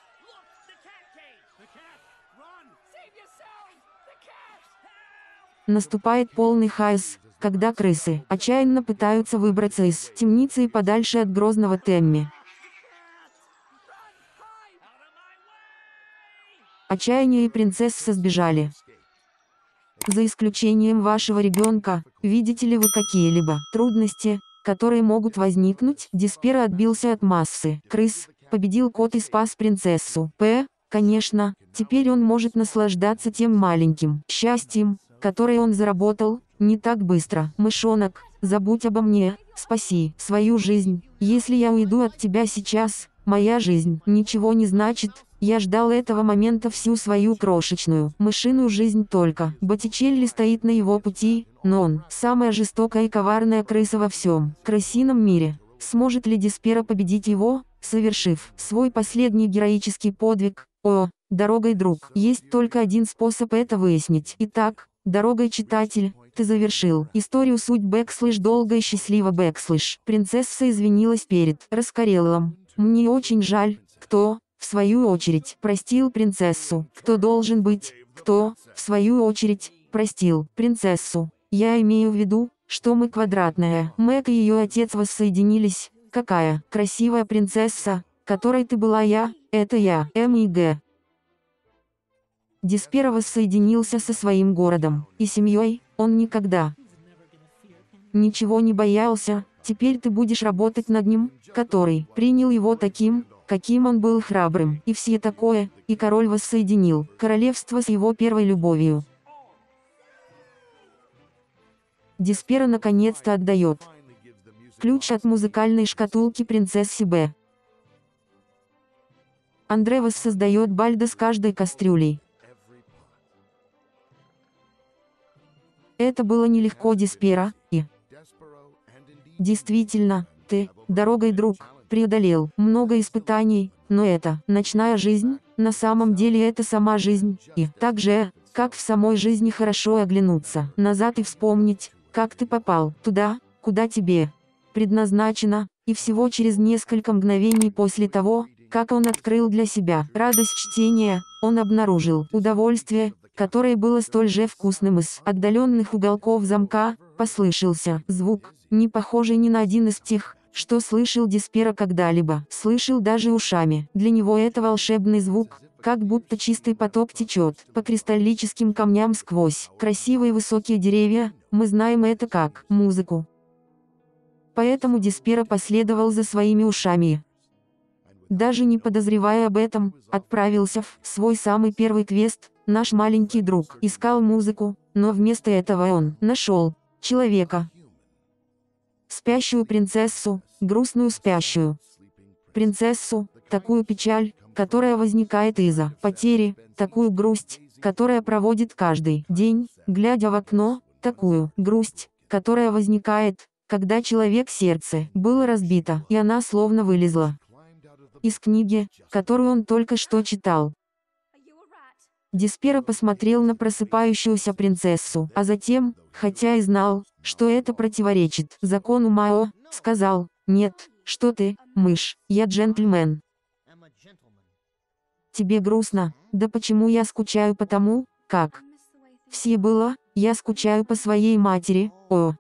Наступает полный хаос, когда крысы отчаянно пытаются выбраться из темницы и подальше от грозного Темми. Отчаяние и принцесса сбежали. За исключением вашего ребенка, видите ли вы какие-либо трудности, которые могут возникнуть? Диспера отбился от массы крыс, победил кот и спас принцессу. П. Конечно, теперь он может наслаждаться тем маленьким счастьем, которое он заработал, не так быстро. Мышонок, забудь обо мне, спаси свою жизнь. Если я уйду от тебя сейчас, моя жизнь ничего не значит. Я ждал этого момента всю свою крошечную, мышиную жизнь только. Боттичелли стоит на его пути, но он – самая жестокая и коварная крыса во всем крысином мире. Сможет ли Диспера победить его, совершив свой последний героический подвиг? О, дорогой друг, есть только один способ это выяснить. Итак, дорогой читатель, ты завершил историю суть бэкслэш долго и счастливо бэкслэш. Принцесса извинилась перед Раскореллом. Мне очень жаль, кто, в свою очередь, простил принцессу. Кто должен быть, кто, в свою очередь, простил принцессу. Я имею в виду, что мы квадратная. Мэг и ее отец воссоединились. Какая красивая принцесса, которой ты была я, это я, М и Г. Диспера воссоединился со своим городом и семьей, он никогда ничего не боялся, теперь ты будешь работать над ним, который принял его таким, каким он был храбрым, и все такое, и король воссоединил королевство с его первой любовью. Диспера наконец-то отдает ключ от музыкальной шкатулки принцессе Б. Андре воссоздает Бальда с каждой кастрюлей. Это было нелегко Диспера, и... Действительно, ты, дорогой друг, преодолел много испытаний, но это, ночная жизнь, на самом деле это сама жизнь, и так же, как в самой жизни хорошо оглянуться назад и вспомнить, как ты попал туда, куда тебе предназначено, и всего через несколько мгновений после того, как он открыл для себя радость чтения, он обнаружил удовольствие, которое было столь же вкусным из отдаленных уголков замка, послышался звук, не похожий ни на один из тех, что слышал Диспера когда-либо, слышал даже ушами. Для него это волшебный звук, как будто чистый поток течет по кристаллическим камням сквозь красивые высокие деревья, мы знаем это как музыку. Поэтому Диспера последовал за своими ушами. Даже не подозревая об этом, отправился в свой самый первый квест, Наш маленький друг искал музыку, но вместо этого он нашел человека. Спящую принцессу, грустную спящую. Принцессу, такую печаль, которая возникает из-за потери, такую грусть, которая проводит каждый день, глядя в окно, такую грусть, которая возникает, когда человек сердце было разбито, и она словно вылезла из книги, которую он только что читал. Диспера посмотрел на просыпающуюся принцессу, а затем, хотя и знал, что это противоречит закону Мао, сказал, «Нет, что ты, мышь, я джентльмен». Тебе грустно? Да почему я скучаю по тому, как? Все было, я скучаю по своей матери, о.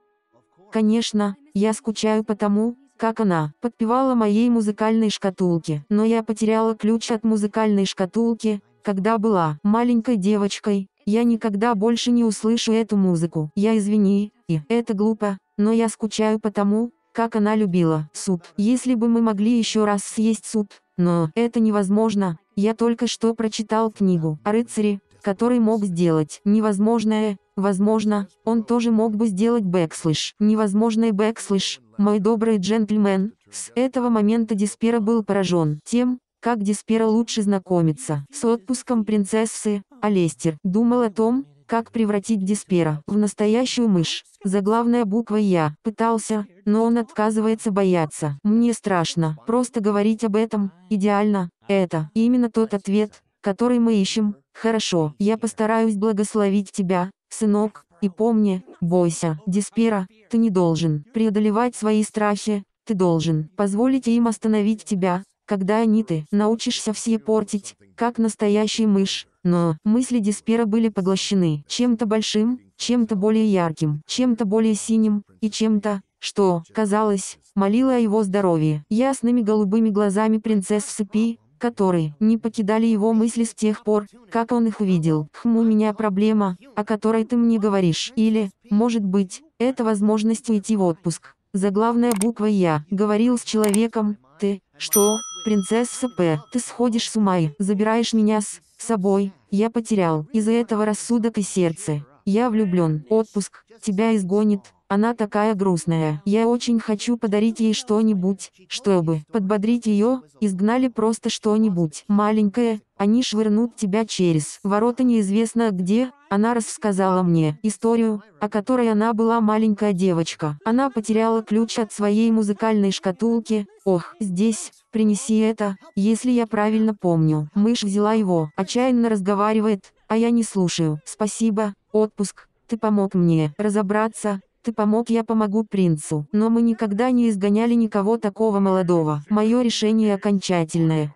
Конечно, я скучаю по тому, как она подпевала моей музыкальной шкатулке. Но я потеряла ключ от музыкальной шкатулки, когда была маленькой девочкой. Я никогда больше не услышу эту музыку. Я извини, и это глупо, но я скучаю по тому, как она любила суп. Если бы мы могли еще раз съесть суп, но это невозможно. Я только что прочитал книгу о рыцаре, который мог сделать невозможное, возможно, он тоже мог бы сделать бэкслэш. Невозможный бэкслэш, мой добрый джентльмен. С этого момента Десперо был поражен тем, как Диспера лучше знакомится с отпуском принцессы, а Лестер думал о том, как превратить Диспера в настоящую мышь. Заглавная буква «Я» пытался, но он отказывается бояться. Мне страшно. Просто говорить об этом, идеально. Это именно тот ответ, который мы ищем. Хорошо, я постараюсь благословить тебя, сынок, и помни, бойся, Диспера, ты не должен преодолевать свои страхи, ты должен позволить им остановить тебя, когда они ты научишься все портить, как настоящий мышь. Но мысли Диспера были поглощены чем-то большим, чем-то более ярким, чем-то более синим, и чем-то, что, казалось, молило о его здоровье. Ясными голубыми глазами принцессы Пи, которые не покидали его мысли с тех пор, как он их увидел. Хм, у меня проблема, о которой ты мне говоришь. Или, может быть, это возможность уйти в отпуск. Заглавная буква «Я» говорил с человеком, ты, что, принцесса П, ты сходишь с ума и забираешь меня с собой. Я потерял из-за этого рассудок и сердце. Я влюблен. Отпуск тебя изгонит. Она такая грустная. Я очень хочу подарить ей что-нибудь, чтобы подбодрить ее. Изгнали просто что-нибудь. Маленькое, они швырнут тебя через ворота неизвестно где. Она рассказала мне историю, о которой она была маленькая девочка. Она потеряла ключ от своей музыкальной шкатулки. Ох, здесь, принеси это, если я правильно помню. Мышь взяла его, отчаянно разговаривает, а я не слушаю. Спасибо, отпуск, ты помог мне разобраться, ты помог, я помогу принцу. Но мы никогда не изгоняли никого такого молодого. Мое решение окончательное.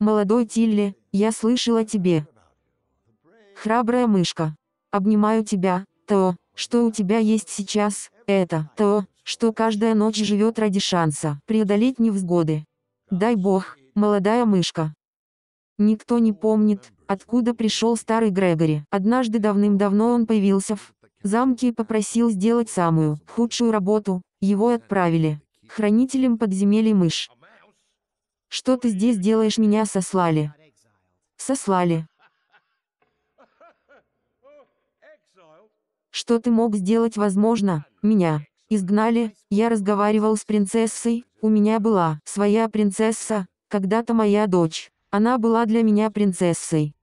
Молодой Тилли, я слышал о тебе. Храбрая мышка. Обнимаю тебя. То, что у тебя есть сейчас, это то, что каждая ночь живет ради шанса преодолеть невзгоды. Дай бог, молодая мышка. Никто не помнит, откуда пришел старый Грегори. Однажды давным-давно он появился в замке и попросил сделать самую худшую работу. Его отправили хранителем подземелий мышь. Что ты здесь делаешь? Меня сослали. Сослали. Что ты мог сделать? Возможно, меня изгнали. Я разговаривал с принцессой. У меня была своя принцесса, когда-то моя дочь. Она была для меня принцессой.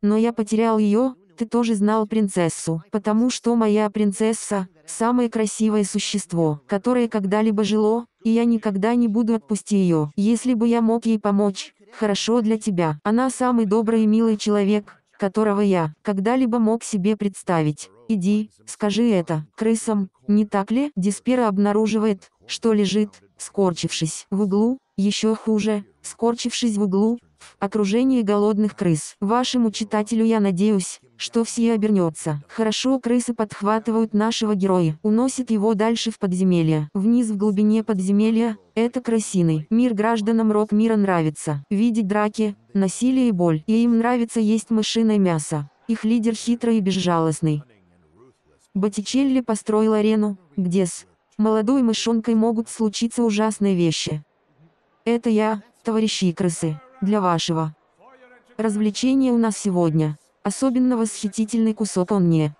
Но я потерял ее, ты тоже знал принцессу, потому что моя принцесса – самое красивое существо, которое когда-либо жило, и я никогда не буду отпустить ее, если бы я мог ей помочь. Хорошо для тебя. Она самый добрый и милый человек, которого я когда-либо мог себе представить. Иди, скажи это крысам, не так ли? Диспера обнаруживает, что лежит, скорчившись в углу, еще хуже, скорчившись в углу, в окружении голодных крыс. Вашему читателю я надеюсь, что все обернется. Хорошо крысы подхватывают нашего героя, уносят его дальше в подземелье. Вниз в глубине подземелья, это крысиный. Мир гражданам рок-мира нравится. Видеть драки, насилие и боль. И им нравится есть мышиное мясо. Их лидер хитрый и безжалостный. Боттичелли построил арену, где с молодой мышонкой могут случиться ужасные вещи. Это я, товарищи крысы для вашего развлечения у нас сегодня. Особенно восхитительный кусок он не.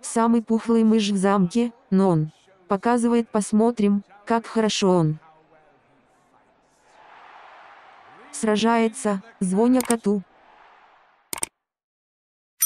Самый пухлый мышь в замке, но он показывает посмотрим, как хорошо он. Сражается, звоня коту.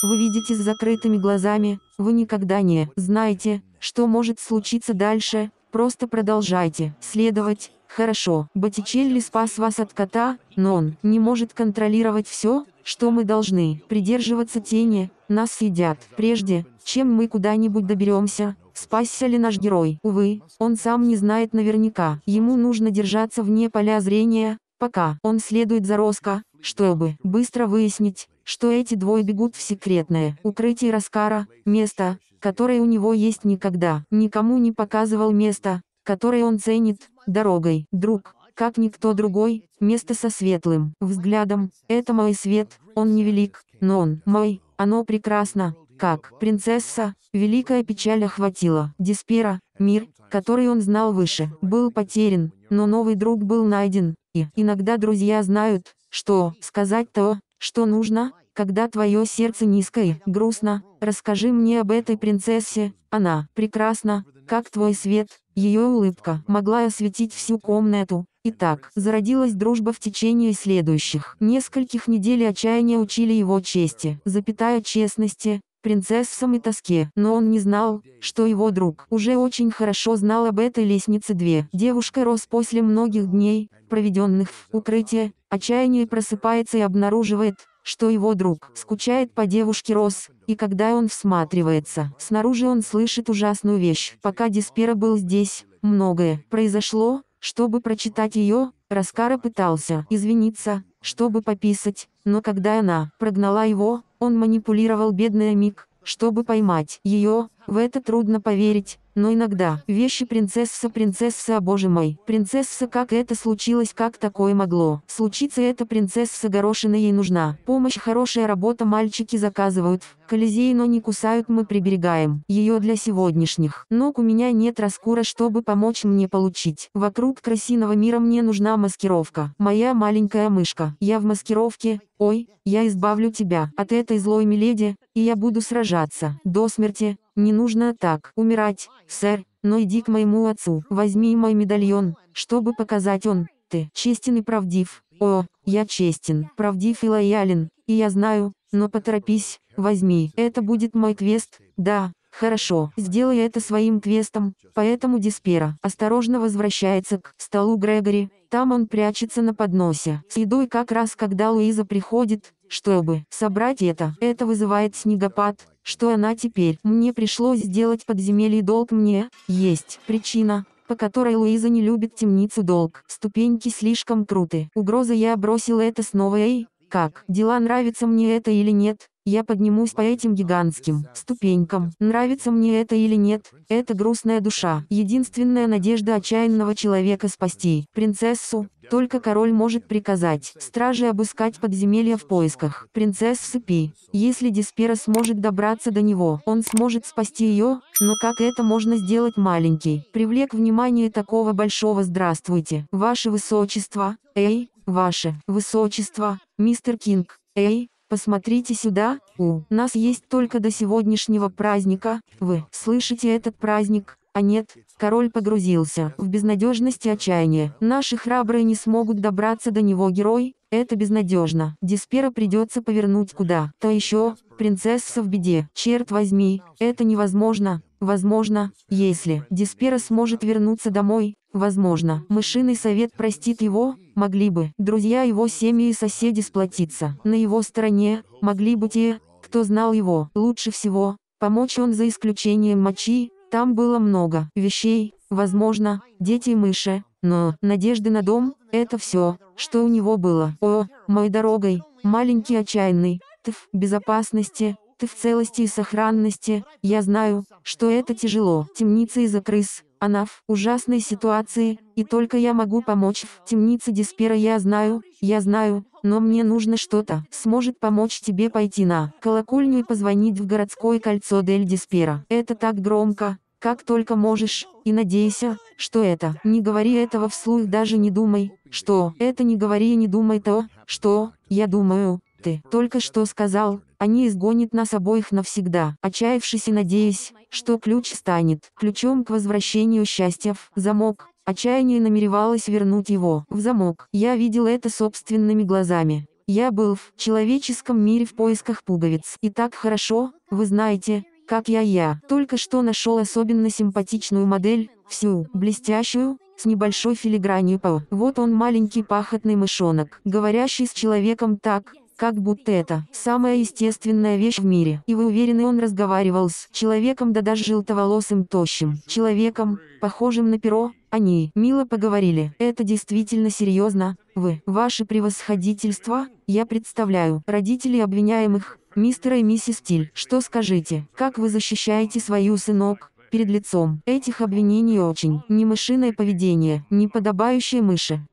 Вы видите с закрытыми глазами, вы никогда не знаете, что может случиться дальше, просто продолжайте следовать, Хорошо, Боттичелли спас вас от кота, но он не может контролировать все, что мы должны. Придерживаться тени, нас съедят. Прежде, чем мы куда-нибудь доберемся, спасся ли наш герой? Увы, он сам не знает наверняка. Ему нужно держаться вне поля зрения, пока он следует за Роско, чтобы быстро выяснить, что эти двое бегут в секретное укрытие Раскара, место, которое у него есть никогда. Никому не показывал место, которое он ценит, дорогой. Друг, как никто другой, место со светлым взглядом. Это мой свет, он невелик, но он мой, оно прекрасно, как принцесса, великая печаль охватила Диспера, мир, который он знал выше, был потерян, но новый друг был найден, и иногда друзья знают, что сказать то, что нужно, когда твое сердце низкое, грустно, расскажи мне об этой принцессе, она прекрасна, как твой свет, ее улыбка могла осветить всю комнату. Итак, зародилась дружба в течение следующих нескольких недель отчаяния учили его чести, запятая честности, принцессам и тоске, но он не знал, что его друг уже очень хорошо знал об этой лестнице две. Девушка рос после многих дней, проведенных в укрытии, отчаяние просыпается и обнаруживает, что его друг скучает по девушке Рос, и когда он всматривается, снаружи он слышит ужасную вещь. Пока Диспера был здесь, многое произошло, чтобы прочитать ее, Раскара пытался извиниться, чтобы пописать, но когда она прогнала его, он манипулировал бедная Мик, чтобы поймать ее, в это трудно поверить, но иногда вещи принцесса принцесса о боже мой, принцесса как это случилось как такое могло, случиться это принцесса горошина ей нужна, помощь хорошая работа мальчики заказывают, Колизей но не кусают мы приберегаем, ее для сегодняшних, ног у меня нет раскура чтобы помочь мне получить, вокруг красиного мира мне нужна маскировка, моя маленькая мышка, я в маскировке, ой, я избавлю тебя от этой злой миледи, и я буду сражаться, до смерти, не нужно так умирать, сэр, но иди к моему отцу, возьми мой медальон, чтобы показать он, ты честен и правдив. О, я честен, правдив и лоялен, и я знаю, но поторопись, возьми, это будет мой квест, да, хорошо, сделай это своим квестом, поэтому Диспера осторожно возвращается к столу Грегори, там он прячется на подносе, с едой как раз когда Луиза приходит, чтобы собрать это, это вызывает снегопад, что она теперь. Мне пришлось сделать подземелье долг мне, есть причина, по которой Луиза не любит темницу долг. Ступеньки слишком круты. Угроза я бросил это снова эй, как, дела нравится мне это или нет, я поднимусь по этим гигантским ступенькам. Нравится мне это или нет, это грустная душа. Единственная надежда отчаянного человека спасти принцессу. Только король может приказать страже обыскать подземелья в поисках принцессы Пи. Если Диспера сможет добраться до него, он сможет спасти ее, но как это можно сделать маленький? Привлек внимание такого большого «Здравствуйте, ваше высочество», «Эй, ваше высочество, мистер Кинг», «Эй, Посмотрите сюда, у нас есть только до сегодняшнего праздника, вы слышите этот праздник, а нет, король погрузился в безнадежность и отчаяние. Наши храбрые не смогут добраться до него герой, это безнадежно. Диспера придется повернуть куда. То еще, принцесса в беде. Черт возьми, это невозможно. Возможно, если Диспера сможет вернуться домой, возможно, мышиный совет простит его, могли бы друзья его семьи и соседи сплотиться. На его стороне, могли бы те, кто знал его, лучше всего, помочь он за исключением мочи, там было много вещей, возможно, дети и мыши, но надежды на дом – это все, что у него было. О, мой дорогой, маленький отчаянный, ты в безопасности, ты в целости и сохранности, я знаю, что это тяжело. Темница из-за крыс, она в ужасной ситуации, и только я могу помочь в темнице Диспера я знаю, я знаю, но мне нужно что-то, сможет помочь тебе пойти на колокольню и позвонить в городское кольцо Дель Диспера. Это так громко, как только можешь, и надейся, что это. Не говори этого вслух, даже не думай, что это не говори и не думай то, что, я думаю, ты только что сказал, они изгонят нас обоих навсегда, отчаявшись и надеясь, что ключ станет ключом к возвращению счастья в замок. Отчаяние намеревалось вернуть его в замок. Я видел это собственными глазами. Я был в человеческом мире в поисках пуговиц. И так хорошо, вы знаете, как я я. Только что нашел особенно симпатичную модель, всю, блестящую, с небольшой филигранью по. Вот он маленький пахотный мышонок, говорящий с человеком так, как будто это самая естественная вещь в мире. И вы уверены, он разговаривал с человеком, да даже желтоволосым тощим человеком, похожим на перо. Они мило поговорили. Это действительно серьезно. Вы, ваше превосходительство, я представляю, родителей обвиняемых, мистера и миссис Тиль. Что скажите, как вы защищаете свою сынок, перед лицом этих обвинений очень, не мышиное поведение, не подобающее мыши.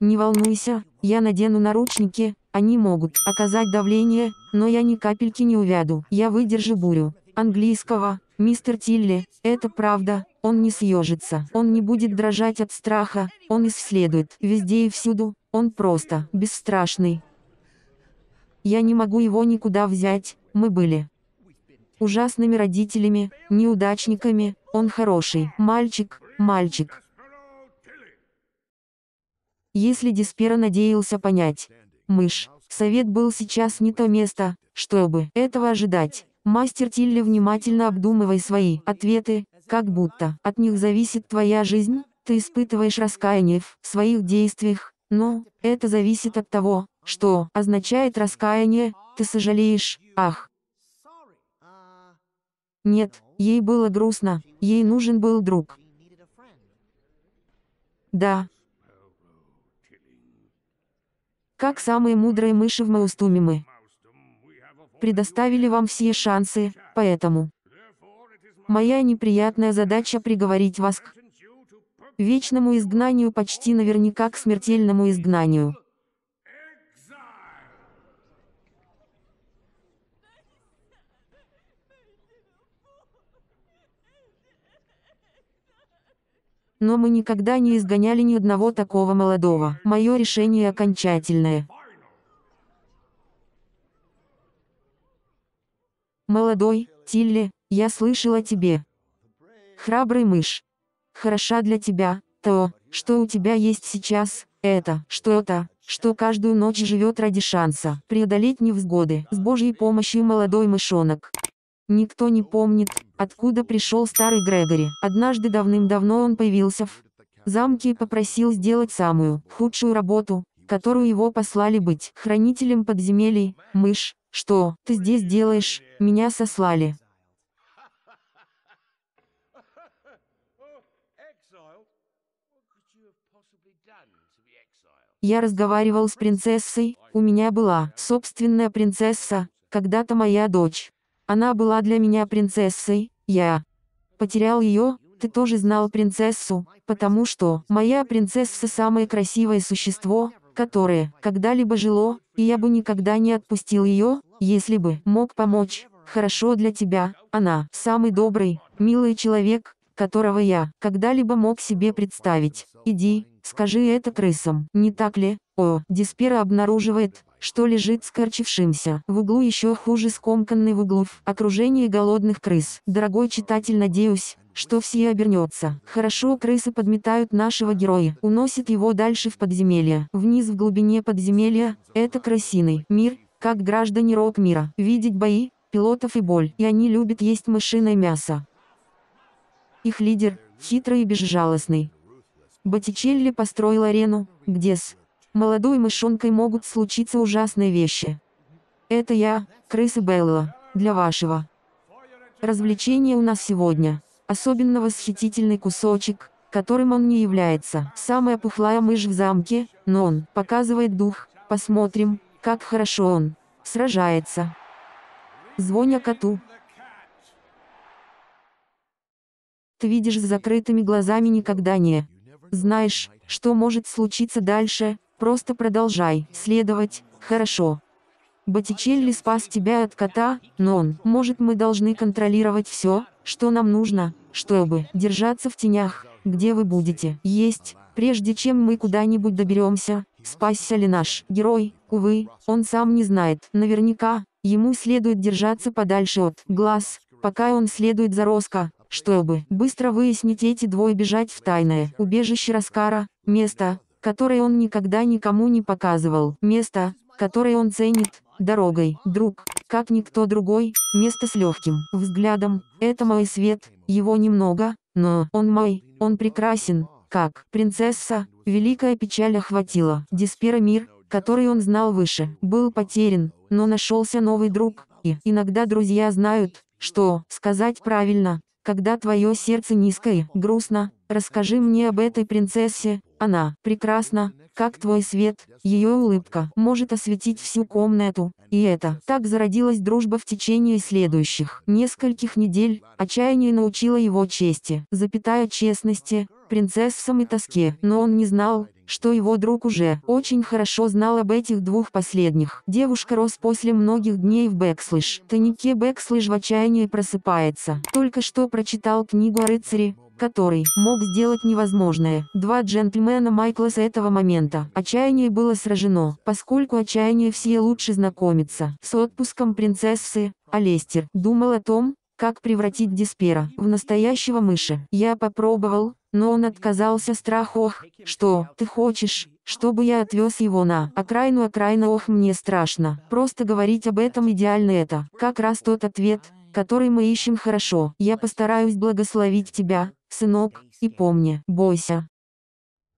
Не волнуйся, я надену наручники, они могут оказать давление, но я ни капельки не увяду, я выдержу бурю. Английского, мистер Тилли, это правда, он не съежится, он не будет дрожать от страха, он исследует, везде и всюду, он просто, бесстрашный. Я не могу его никуда взять, мы были ужасными родителями, неудачниками, он хороший, мальчик, мальчик. Если Диспера надеялся понять, мышь, совет был сейчас не то место, чтобы этого ожидать. Мастер Тилли внимательно обдумывай свои ответы, как будто от них зависит твоя жизнь, ты испытываешь раскаяние в своих действиях, но это зависит от того, что означает раскаяние, ты сожалеешь, ах. Нет, ей было грустно, ей нужен был друг. Да. Как самые мудрые мыши в Маустуме мы предоставили вам все шансы, поэтому моя неприятная задача приговорить вас к вечному изгнанию почти наверняка к смертельному изгнанию. Но мы никогда не изгоняли ни одного такого молодого. Мое решение окончательное. Молодой, Тилли, я слышал о тебе. Храбрый мышь. Хороша для тебя, то, что у тебя есть сейчас, это, что-то, что каждую ночь живет ради шанса преодолеть невзгоды. С Божьей помощью молодой мышонок. Никто не помнит, откуда пришел старый Грегори. Однажды давным-давно он появился в замке и попросил сделать самую худшую работу, которую его послали быть хранителем подземелий. Мышь, что ты здесь делаешь? Меня сослали. Я разговаривал с принцессой, у меня была собственная принцесса, когда-то моя дочь. Она была для меня принцессой, я потерял ее, ты тоже знал принцессу, потому что моя принцесса самое красивое существо, которое когда-либо жило, и я бы никогда не отпустил ее, если бы мог помочь. Хорошо для тебя, она самый добрый, милый человек, которого я когда-либо мог себе представить. Иди, скажи это крысам, не так ли? О, Диспера обнаруживает, что лежит скорчившимся. В углу еще хуже скомканный в углу в окружении голодных крыс. Дорогой читатель, надеюсь, что все обернется. Хорошо, крысы подметают нашего героя, уносят его дальше в подземелье. Вниз в глубине подземелья, это крысиный мир, как граждане рок мира. Видеть бои, пилотов и боль. И они любят есть мышиное мясо. Их лидер, хитрый и безжалостный. Боттичелли построил арену, где с молодой мышонкой могут случиться ужасные вещи. Это я, крысы Белла, для вашего развлечения у нас сегодня. Особенно восхитительный кусочек, которым он не является. Самая пухлая мышь в замке, но он показывает дух. Посмотрим, как хорошо он сражается. Звоня коту. Ты видишь с закрытыми глазами никогда не знаешь, что может случиться дальше, Просто продолжай следовать, хорошо. Боттичелли спас тебя от кота, но он, может мы должны контролировать все, что нам нужно, чтобы держаться в тенях, где вы будете есть, прежде чем мы куда-нибудь доберемся, спасся ли наш герой, увы, он сам не знает, наверняка, ему следует держаться подальше от глаз, пока он следует за Роско, чтобы быстро выяснить эти двое бежать в тайное убежище Раскара, место, которое он никогда никому не показывал, место, которое он ценит, дорогой, друг, как никто другой, место с легким взглядом, это мой свет, его немного, но он мой, он прекрасен, как принцесса, великая печаль охватила, Диспера мир, который он знал выше, был потерян, но нашелся новый друг, и иногда друзья знают, что сказать правильно, когда твое сердце низкое, грустно, расскажи мне об этой принцессе, Она прекрасна, как твой свет, ее улыбка может осветить всю комнату, и это. Так зародилась дружба в течение следующих нескольких недель, отчаяние научило его чести, запятая честности, принцессам и тоске, но он не знал, что его друг уже очень хорошо знал об этих двух последних. Девушка рос после многих дней в Бэкслэш. Танике Бэкслэш в отчаянии просыпается. Только что прочитал книгу о рыцаре, который мог сделать невозможное. Два джентльмена Майкла с этого момента. Отчаяние было сражено, поскольку отчаяние все лучше знакомится с отпуском принцессы, а Лестер думал о том, как превратить Диспера в настоящего мыши. Я попробовал, но он отказался страх ох, что, ты хочешь, чтобы я отвез его на окраину окраина ох мне страшно. Просто говорить об этом идеально это. Как раз тот ответ, который мы ищем хорошо. Я постараюсь благословить тебя, сынок, и помни, бойся.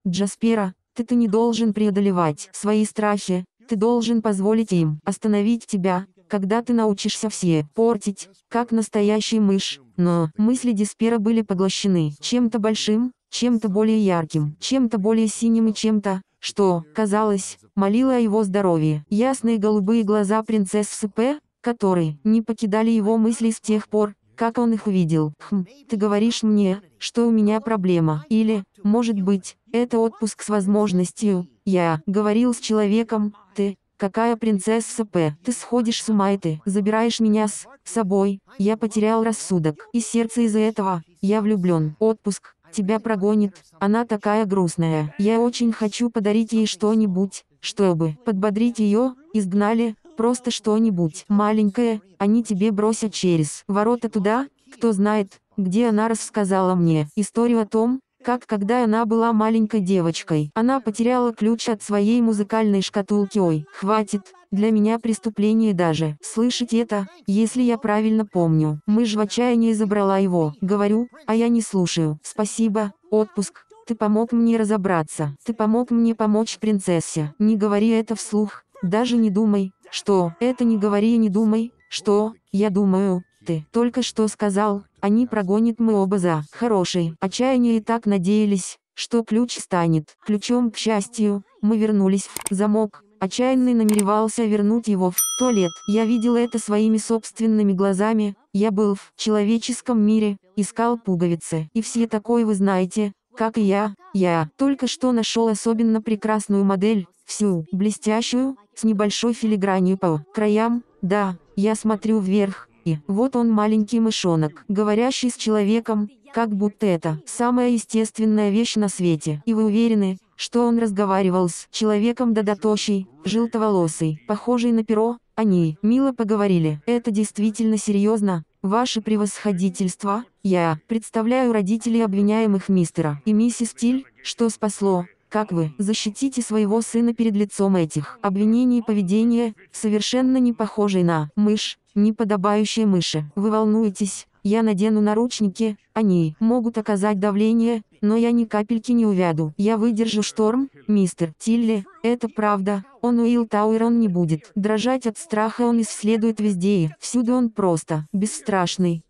Джаспера, ты-то не должен преодолевать свои страхи, ты должен позволить им остановить тебя, когда ты научишься все портить, как настоящий мышь. Но мысли Диспера были поглощены чем-то большим, чем-то более ярким, чем-то более синим и чем-то, что, казалось, молило о его здоровье. Ясные голубые глаза принцессы П, которые не покидали его мысли с тех пор, как он их увидел. Хм, ты говоришь мне, что у меня проблема. Или, может быть, это отпуск с возможностью. Я говорил с человеком, ты, Какая принцесса П. Ты сходишь с ума и ты забираешь меня с собой. Я потерял рассудок. И сердце из-за этого. Я влюблен. Отпуск. Тебя прогонит. Она такая грустная. Я очень хочу подарить ей что-нибудь, чтобы подбодрить ее. Изгнали. Просто что-нибудь. Маленькое. Они тебе бросят через ворота туда. Кто знает, где она рассказала мне историю о том, как когда она была маленькой девочкой. Она потеряла ключ от своей музыкальной шкатулки. Ой, хватит, для меня преступление даже. Слышать это, если я правильно помню. Мы в отчаянии забрала его. Говорю, а я не слушаю. Спасибо, отпуск. Ты помог мне разобраться. Ты помог мне помочь принцессе. Не говори это вслух. Даже не думай, что. Это не говори и не думай, что. Я думаю, ты только что сказал, они прогонят мы оба за хороший. Отчаяние и так надеялись, что ключ станет ключом к счастью. Мы вернулись в замок. Отчаянный намеревался вернуть его в туалет. Я видел это своими собственными глазами. Я был в человеческом мире, искал пуговицы. И все такое вы знаете, как и я. Я только что нашел особенно прекрасную модель, всю, блестящую, с небольшой филигранью по краям. Да, я смотрю вверх, и вот он маленький мышонок, говорящий с человеком, как будто это самая естественная вещь на свете. И вы уверены, что он разговаривал с человеком додатощий, желтоволосый, похожий на перо? Они мило поговорили. Это действительно серьезно. Ваше превосходительство, я представляю родителей обвиняемых мистера и миссис Тиль, что спасло, как вы защитите своего сына перед лицом этих обвинений и поведения, совершенно не похожей на мышь, неподобающие мыши. Вы волнуетесь, я надену наручники, они могут оказать давление, но я ни капельки не увяду. Я выдержу шторм, мистер Тилли, это правда. Он Уилл Тауэр он не будет. Дрожать от страха он исследует везде и всюду он просто бесстрашный.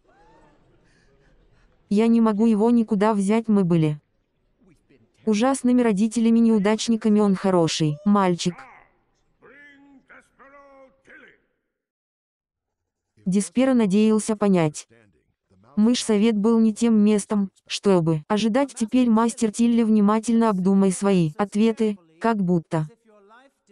Я не могу его никуда взять мы были. Ужасными родителями-неудачниками он хороший, мальчик. Диспера надеялся понять. Мышь-совет был не тем местом, чтобы ожидать теперь мастер Тилли внимательно обдумай свои ответы, как будто.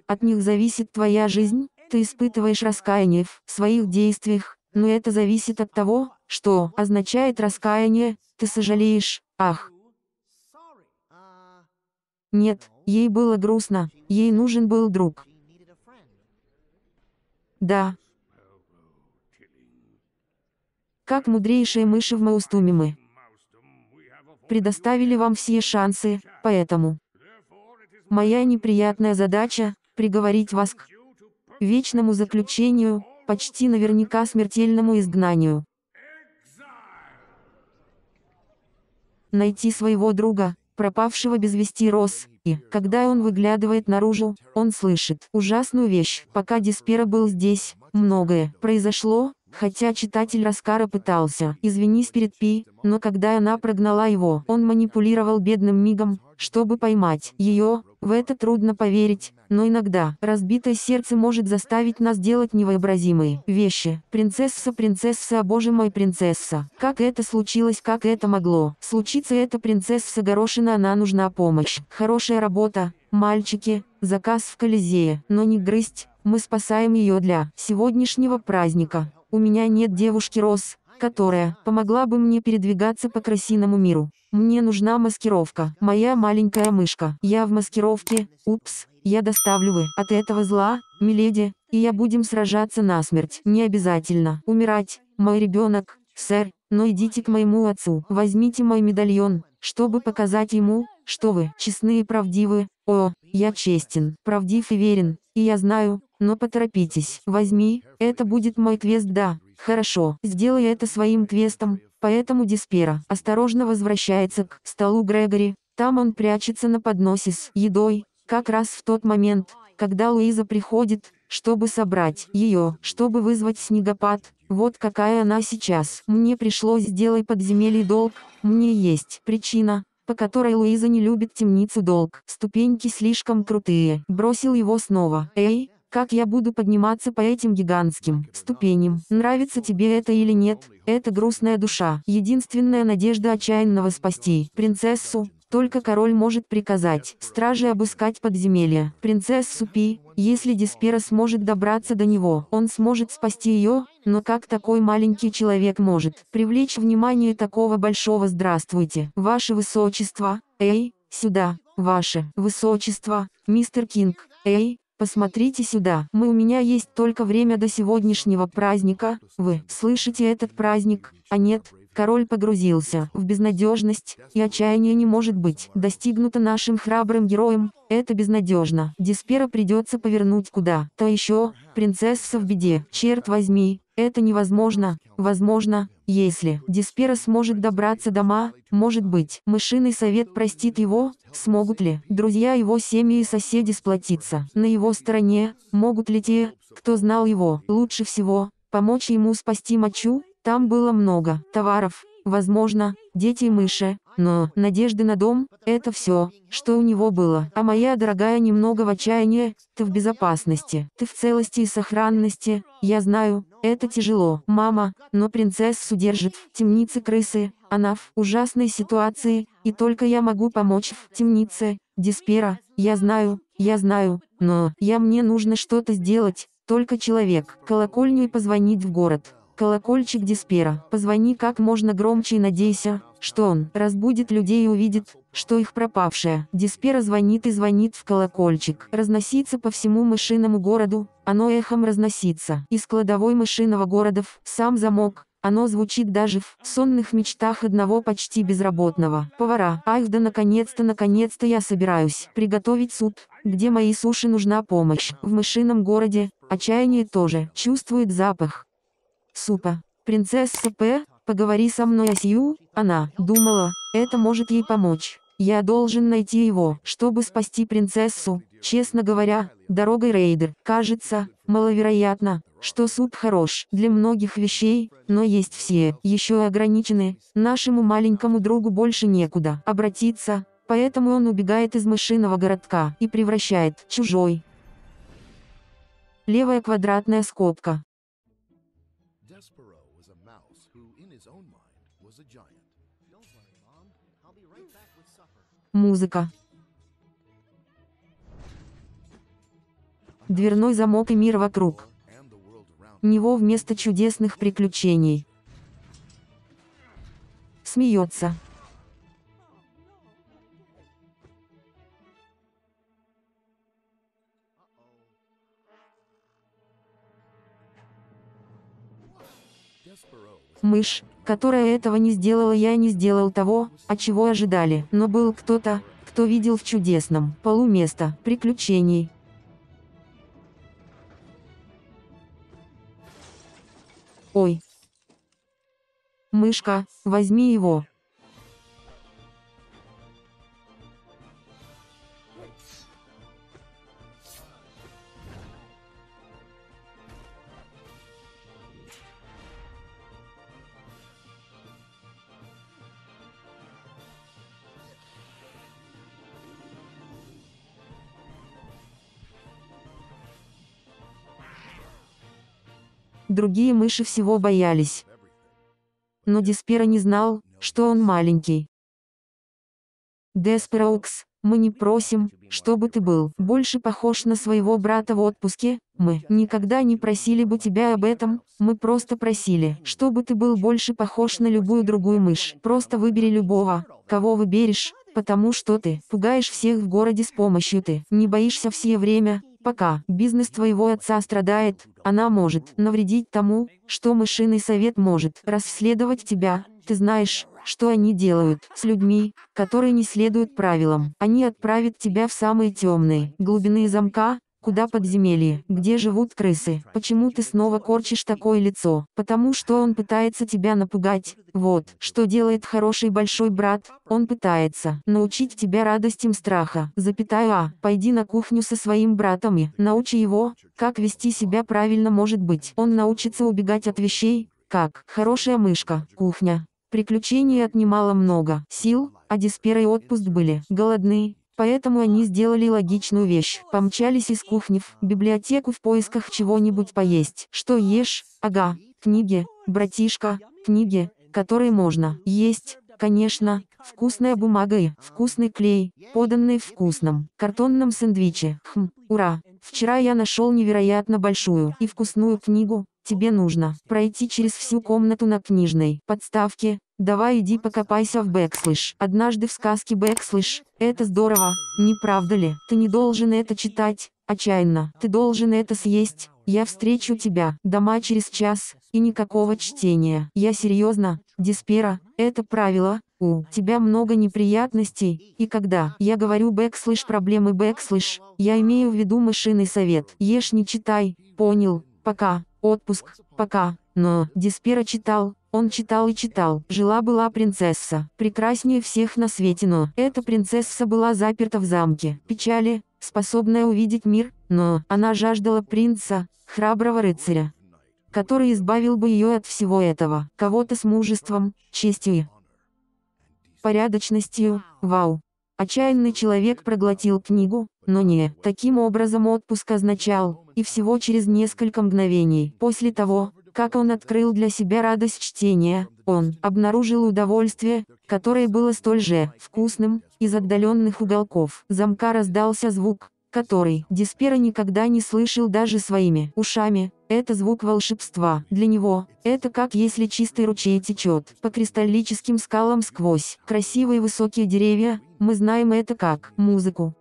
От них зависит твоя жизнь, ты испытываешь раскаяние в своих действиях, но это зависит от того, что означает раскаяние, ты сожалеешь, ах. Нет, ей было грустно, ей нужен был друг. Да, как мудрейшие мыши в Маустуме мы предоставили вам все шансы, поэтому моя неприятная задача – приговорить вас к вечному заключению, почти наверняка смертельному изгнанию. Найти своего друга, пропавшего без вести Рос, и, когда он выглядывает наружу, он слышит ужасную вещь. Пока Диспера был здесь, многое произошло, Хотя читатель Раскара пытался, извинись перед Пи, но когда она прогнала его, он манипулировал бедным мигом, чтобы поймать ее, в это трудно поверить, но иногда разбитое сердце может заставить нас делать невообразимые вещи. Принцесса, принцесса, боже мой, принцесса. Как это случилось, как это могло случиться, эта принцесса Горошина, она нужна помощь. Хорошая работа, мальчики, заказ в Колизее, но не грызть, мы спасаем ее для сегодняшнего праздника. У меня нет девушки Рос, которая помогла бы мне передвигаться по красиному миру. Мне нужна маскировка. Моя маленькая мышка. Я в маскировке. Упс. Я доставлю вы от этого зла, миледи, и я будем сражаться насмерть. Не обязательно умирать, мой ребенок, сэр, но идите к моему отцу. Возьмите мой медальон, чтобы показать ему, что вы честны и правдивы. О, я честен, правдив и верен, и я знаю, но поторопитесь. Возьми, это будет мой квест, да. Хорошо, сделай это своим квестом, Поэтому Диспера осторожно возвращается к столу Грегори, там он прячется на подносе с едой, как раз в тот момент, когда Луиза приходит, чтобы собрать ее, чтобы вызвать снегопад. Вот какая она сейчас. Мне пришлось сделать подземелье долг, мне есть причина, по которой Луиза не любит темницу долг. Ступеньки слишком крутые. Бросил его снова. Эй, как я буду подниматься по этим гигантским ступеням? Нравится тебе это или нет? Это грустная душа. Единственная надежда отчаянного спасти принцессу. Только король может приказать страже обыскать подземелье. Принцессу Пи, если Диспера сможет добраться до него, он сможет спасти ее, но как такой маленький человек может привлечь внимание такого большого «Здравствуйте, ваше высочество, эй, сюда, ваше высочество, мистер Кинг, эй, Посмотрите сюда, мы у меня есть только время до сегодняшнего праздника, вы слышите этот праздник, а нет, король погрузился в безнадежность, и отчаяние не может быть достигнуто нашим храбрым героем, это безнадежно. Диспера придется повернуть куда-то еще, принцесса в беде, черт возьми, это невозможно, возможно, если Диспера сможет добраться дома, может быть, мышиный совет простит его, смогут ли друзья его семьи и соседи сплотиться на его стороне, могут ли те, кто знал его лучше всего, помочь ему спасти мочу, там было много товаров, возможно, дети и мыши, но надежды на дом – это все, что у него было. А моя дорогая немного в отчаянии, ты в безопасности, ты в целости и сохранности, я знаю, это тяжело, мама, но принцессу держит в темнице крысы, она в ужасной ситуации, и только я могу помочь в темнице, Диспера, я знаю, я знаю, но я мне нужно что-то сделать, только человек, колокольню и позвонить в город. Колокольчик Диспера. Позвони как можно громче и надейся, что он разбудит людей и увидит, что их пропавшая. Диспера звонит и звонит в колокольчик. Разносится по всему мышиному городу, оно эхом разносится. Из кладовой мышиного города в сам замок, оно звучит даже в сонных мечтах одного почти безработного повара. Ах да наконец-то, наконец-то я собираюсь приготовить суп, где моей суши нужна помощь. В мышином городе, отчаяние тоже чувствует запах супа. Принцесса П, поговори со мной о Сью, она думала, это может ей помочь. Я должен найти его, чтобы спасти принцессу. Честно говоря, дорогой рейдер, кажется, маловероятно, что суп хорош для многих вещей, но есть все, еще ограничены. Нашему маленькому другу больше некуда обратиться, поэтому он убегает из мышиного городка и превращает чужой. Левая квадратная скобка. Музыка. Дверной замок и мир вокруг. Него вместо чудесных приключений. Смеется. Мышь, которая этого не сделала я не сделал того, от чего ожидали. Но был кто-то, кто видел в чудесном полу место приключений. Ой. Мышка, возьми его. Другие мыши всего боялись. Но Диспера не знал, что он маленький. Деспераукс, мы не просим, чтобы ты был больше похож на своего брата в отпуске, мы никогда не просили бы тебя об этом, мы просто просили, чтобы ты был больше похож на любую другую мышь. Просто выбери любого, кого выберешь, потому что ты пугаешь всех в городе с помощью ты, не боишься все время, пока бизнес твоего отца страдает, она может навредить тому, что мышиный совет может расследовать тебя, ты знаешь, что они делают с людьми, которые не следуют правилам. Они отправят тебя в самые темные глубины замка, Куда подземелье? Где живут крысы? Почему ты снова корчишь такое лицо? Потому что он пытается тебя напугать. Вот, что делает хороший большой брат. Он пытается научить тебя радостям страха. Запятая А. Пойди на кухню со своим братом и научи его, как вести себя правильно может быть. Он научится убегать от вещей, как хорошая мышка, кухня. Приключений отнимало много сил, а Диспера и отпуск были голодны, Поэтому они сделали логичную вещь. Помчались из кухни в библиотеку в поисках чего-нибудь поесть. Что ешь? Ага, книги, братишка, книги, которые можно есть, конечно, вкусная бумага и вкусный клей, поданный в вкусном картонном сэндвиче. Хм, ура! Вчера я нашел невероятно большую и вкусную книгу. Тебе нужно пройти через всю комнату на книжной подставке, Давай иди покопайся в Бэкслэш. Однажды в сказке Бэкслэш. Это здорово, не правда ли? Ты не должен это читать, отчаянно. Ты должен это съесть. Я встречу тебя дома через час, и никакого чтения. Я серьезно, Десперо, это правило, у тебя много неприятностей, и когда я говорю бэкслэш проблемы бэкслэш, я имею в виду мышиный совет. Ешь не читай, понял, пока, отпуск, пока, но, Диспера читал, он читал и читал. Жила-была принцесса, прекраснее всех на свете, но эта принцесса была заперта в замке. Печали, способная увидеть мир, но она жаждала принца, храброго рыцаря, который избавил бы ее от всего этого. Кого-то с мужеством, честью и порядочностью. Вау. Отчаянный человек проглотил книгу, но не таким образом отпуск означал, и всего через несколько мгновений после того, как он открыл для себя радость чтения, он обнаружил удовольствие, которое было столь же вкусным, из отдаленных уголков замка раздался звук, который Диспера никогда не слышал даже своими ушами. Это звук волшебства. Для него, это как если чистый ручей течет по кристаллическим скалам сквозь красивые высокие деревья, мы знаем это как музыку.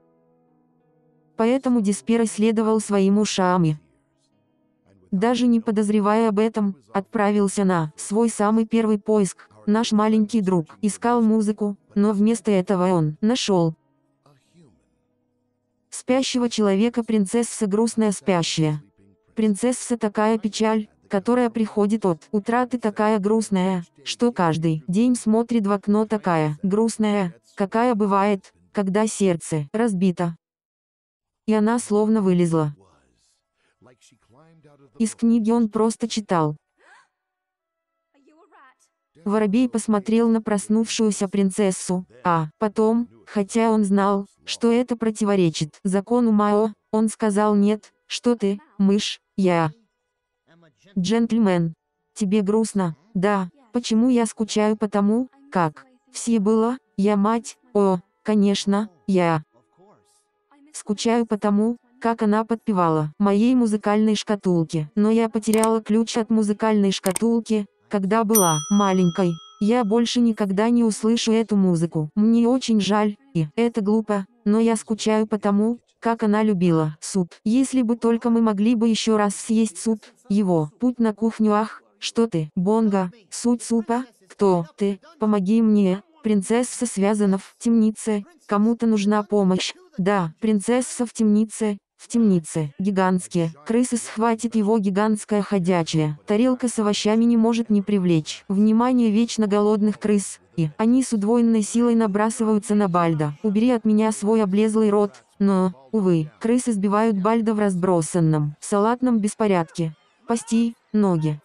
Поэтому Диспера следовал своим ушам и, даже не подозревая об этом, отправился на свой самый первый поиск. Наш маленький друг искал музыку, но вместо этого он нашел спящего человека принцесса грустная спящая. Принцесса такая печаль, которая приходит от утраты такая грустная, что каждый день смотрит в окно такая грустная, какая бывает, когда сердце разбито. И она словно вылезла. Из книги он просто читал. Воробей посмотрел на проснувшуюся принцессу, а потом, хотя он знал, что это противоречит закону Мао, он сказал «нет, что ты, мышь, я». Джентльмен, тебе грустно, да, почему я скучаю потому, как все было, я мать, о, конечно, я. Скучаю потому, как она подпевала моей музыкальной шкатулке. Но я потеряла ключ от музыкальной шкатулки, когда была маленькой. Я больше никогда не услышу эту музыку. Мне очень жаль, и это глупо, но я скучаю по тому, как она любила суп. Если бы только мы могли бы еще раз съесть суп, его путь на кухню ах, что ты, Бонга, суть супа, кто ты, помоги мне, принцесса связана в темнице, кому-то нужна помощь, да, принцесса в темнице, в темнице, гигантские, крысы схватит его гигантская ходячая. Тарелка с овощами не может не привлечь внимание вечно голодных крыс, и они с удвоенной силой набрасываются на Бальда. Убери от меня свой облезлый рот, но, увы, крысы сбивают Бальда в разбросанном, салатном беспорядке. Пасти, ноги.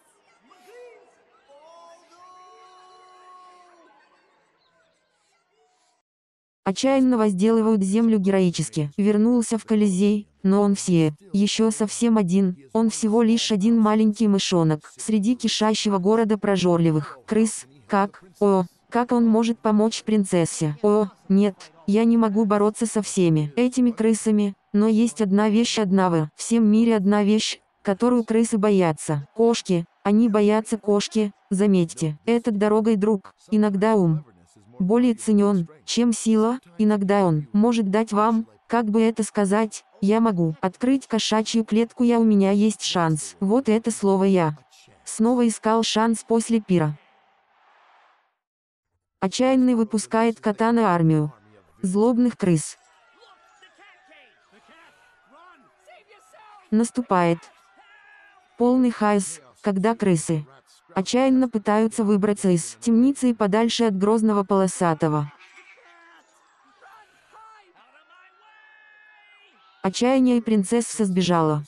Отчаянно возделывают землю героически. Вернулся в Колизей, но он все, еще совсем один, он всего лишь один маленький мышонок, среди кишащего города прожорливых, крыс, как, о, как он может помочь принцессе? О, нет, я не могу бороться со всеми этими крысами, но есть одна вещь одна в всем мире одна вещь, которую крысы боятся. Кошки, они боятся кошки, заметьте, этот дорогой друг, иногда ум, более ценен, чем сила, иногда он может дать вам, как бы это сказать, я могу открыть кошачью клетку я у меня есть шанс. Вот это слово я. Снова искал шанс после пира. Отчаянный выпускает кота на армию. Злобных крыс. Наступает. Полный хаос, когда крысы отчаянно пытаются выбраться из темницы и подальше от грозного полосатого. Отчаяние и принцесса сбежала.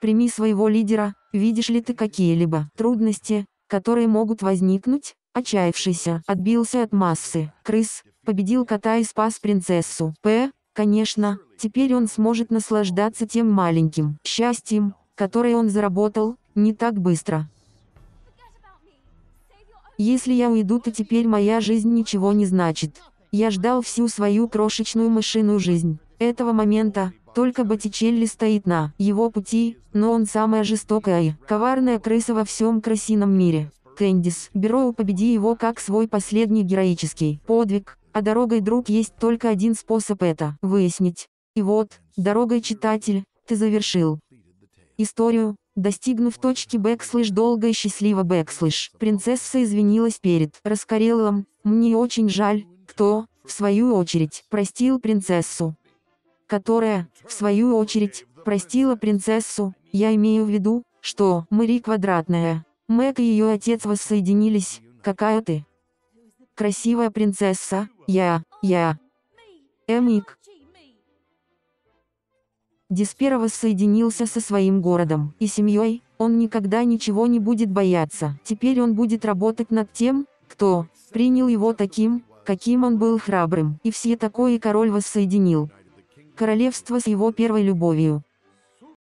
Прими своего лидера, видишь ли ты какие-либо трудности, которые могут возникнуть? Отчаявшийся, отбился от массы, крыс, победил кота и спас принцессу. П. Конечно, теперь он сможет наслаждаться тем маленьким счастьем, которое он заработал, не так быстро. Если я уйду, то теперь моя жизнь ничего не значит. Я ждал всю свою крошечную мышиную жизнь. Этого момента, только Боттичелли стоит на его пути, но он самая жестокая и коварная крыса во всем крысином мире. Can Десперо победи его как свой последний героический подвиг, а дорогой друг есть только один способ это выяснить. И вот, дорогой читатель, ты завершил историю, Достигнув точки бэкслэш долго и счастливо бэкслэш, принцесса извинилась перед Раскорелым, мне очень жаль, кто, в свою очередь, простил принцессу. Которая, в свою очередь, простила принцессу, я имею в виду, что Мэри Квадратная, Мэг и ее отец воссоединились, какая ты? Красивая принцесса, я, я. Эмик, Диспера воссоединился со своим городом и семьей, он никогда ничего не будет бояться. Теперь он будет работать над тем, кто принял его таким, каким он был храбрым. И все такое король воссоединил. Королевство с его первой любовью.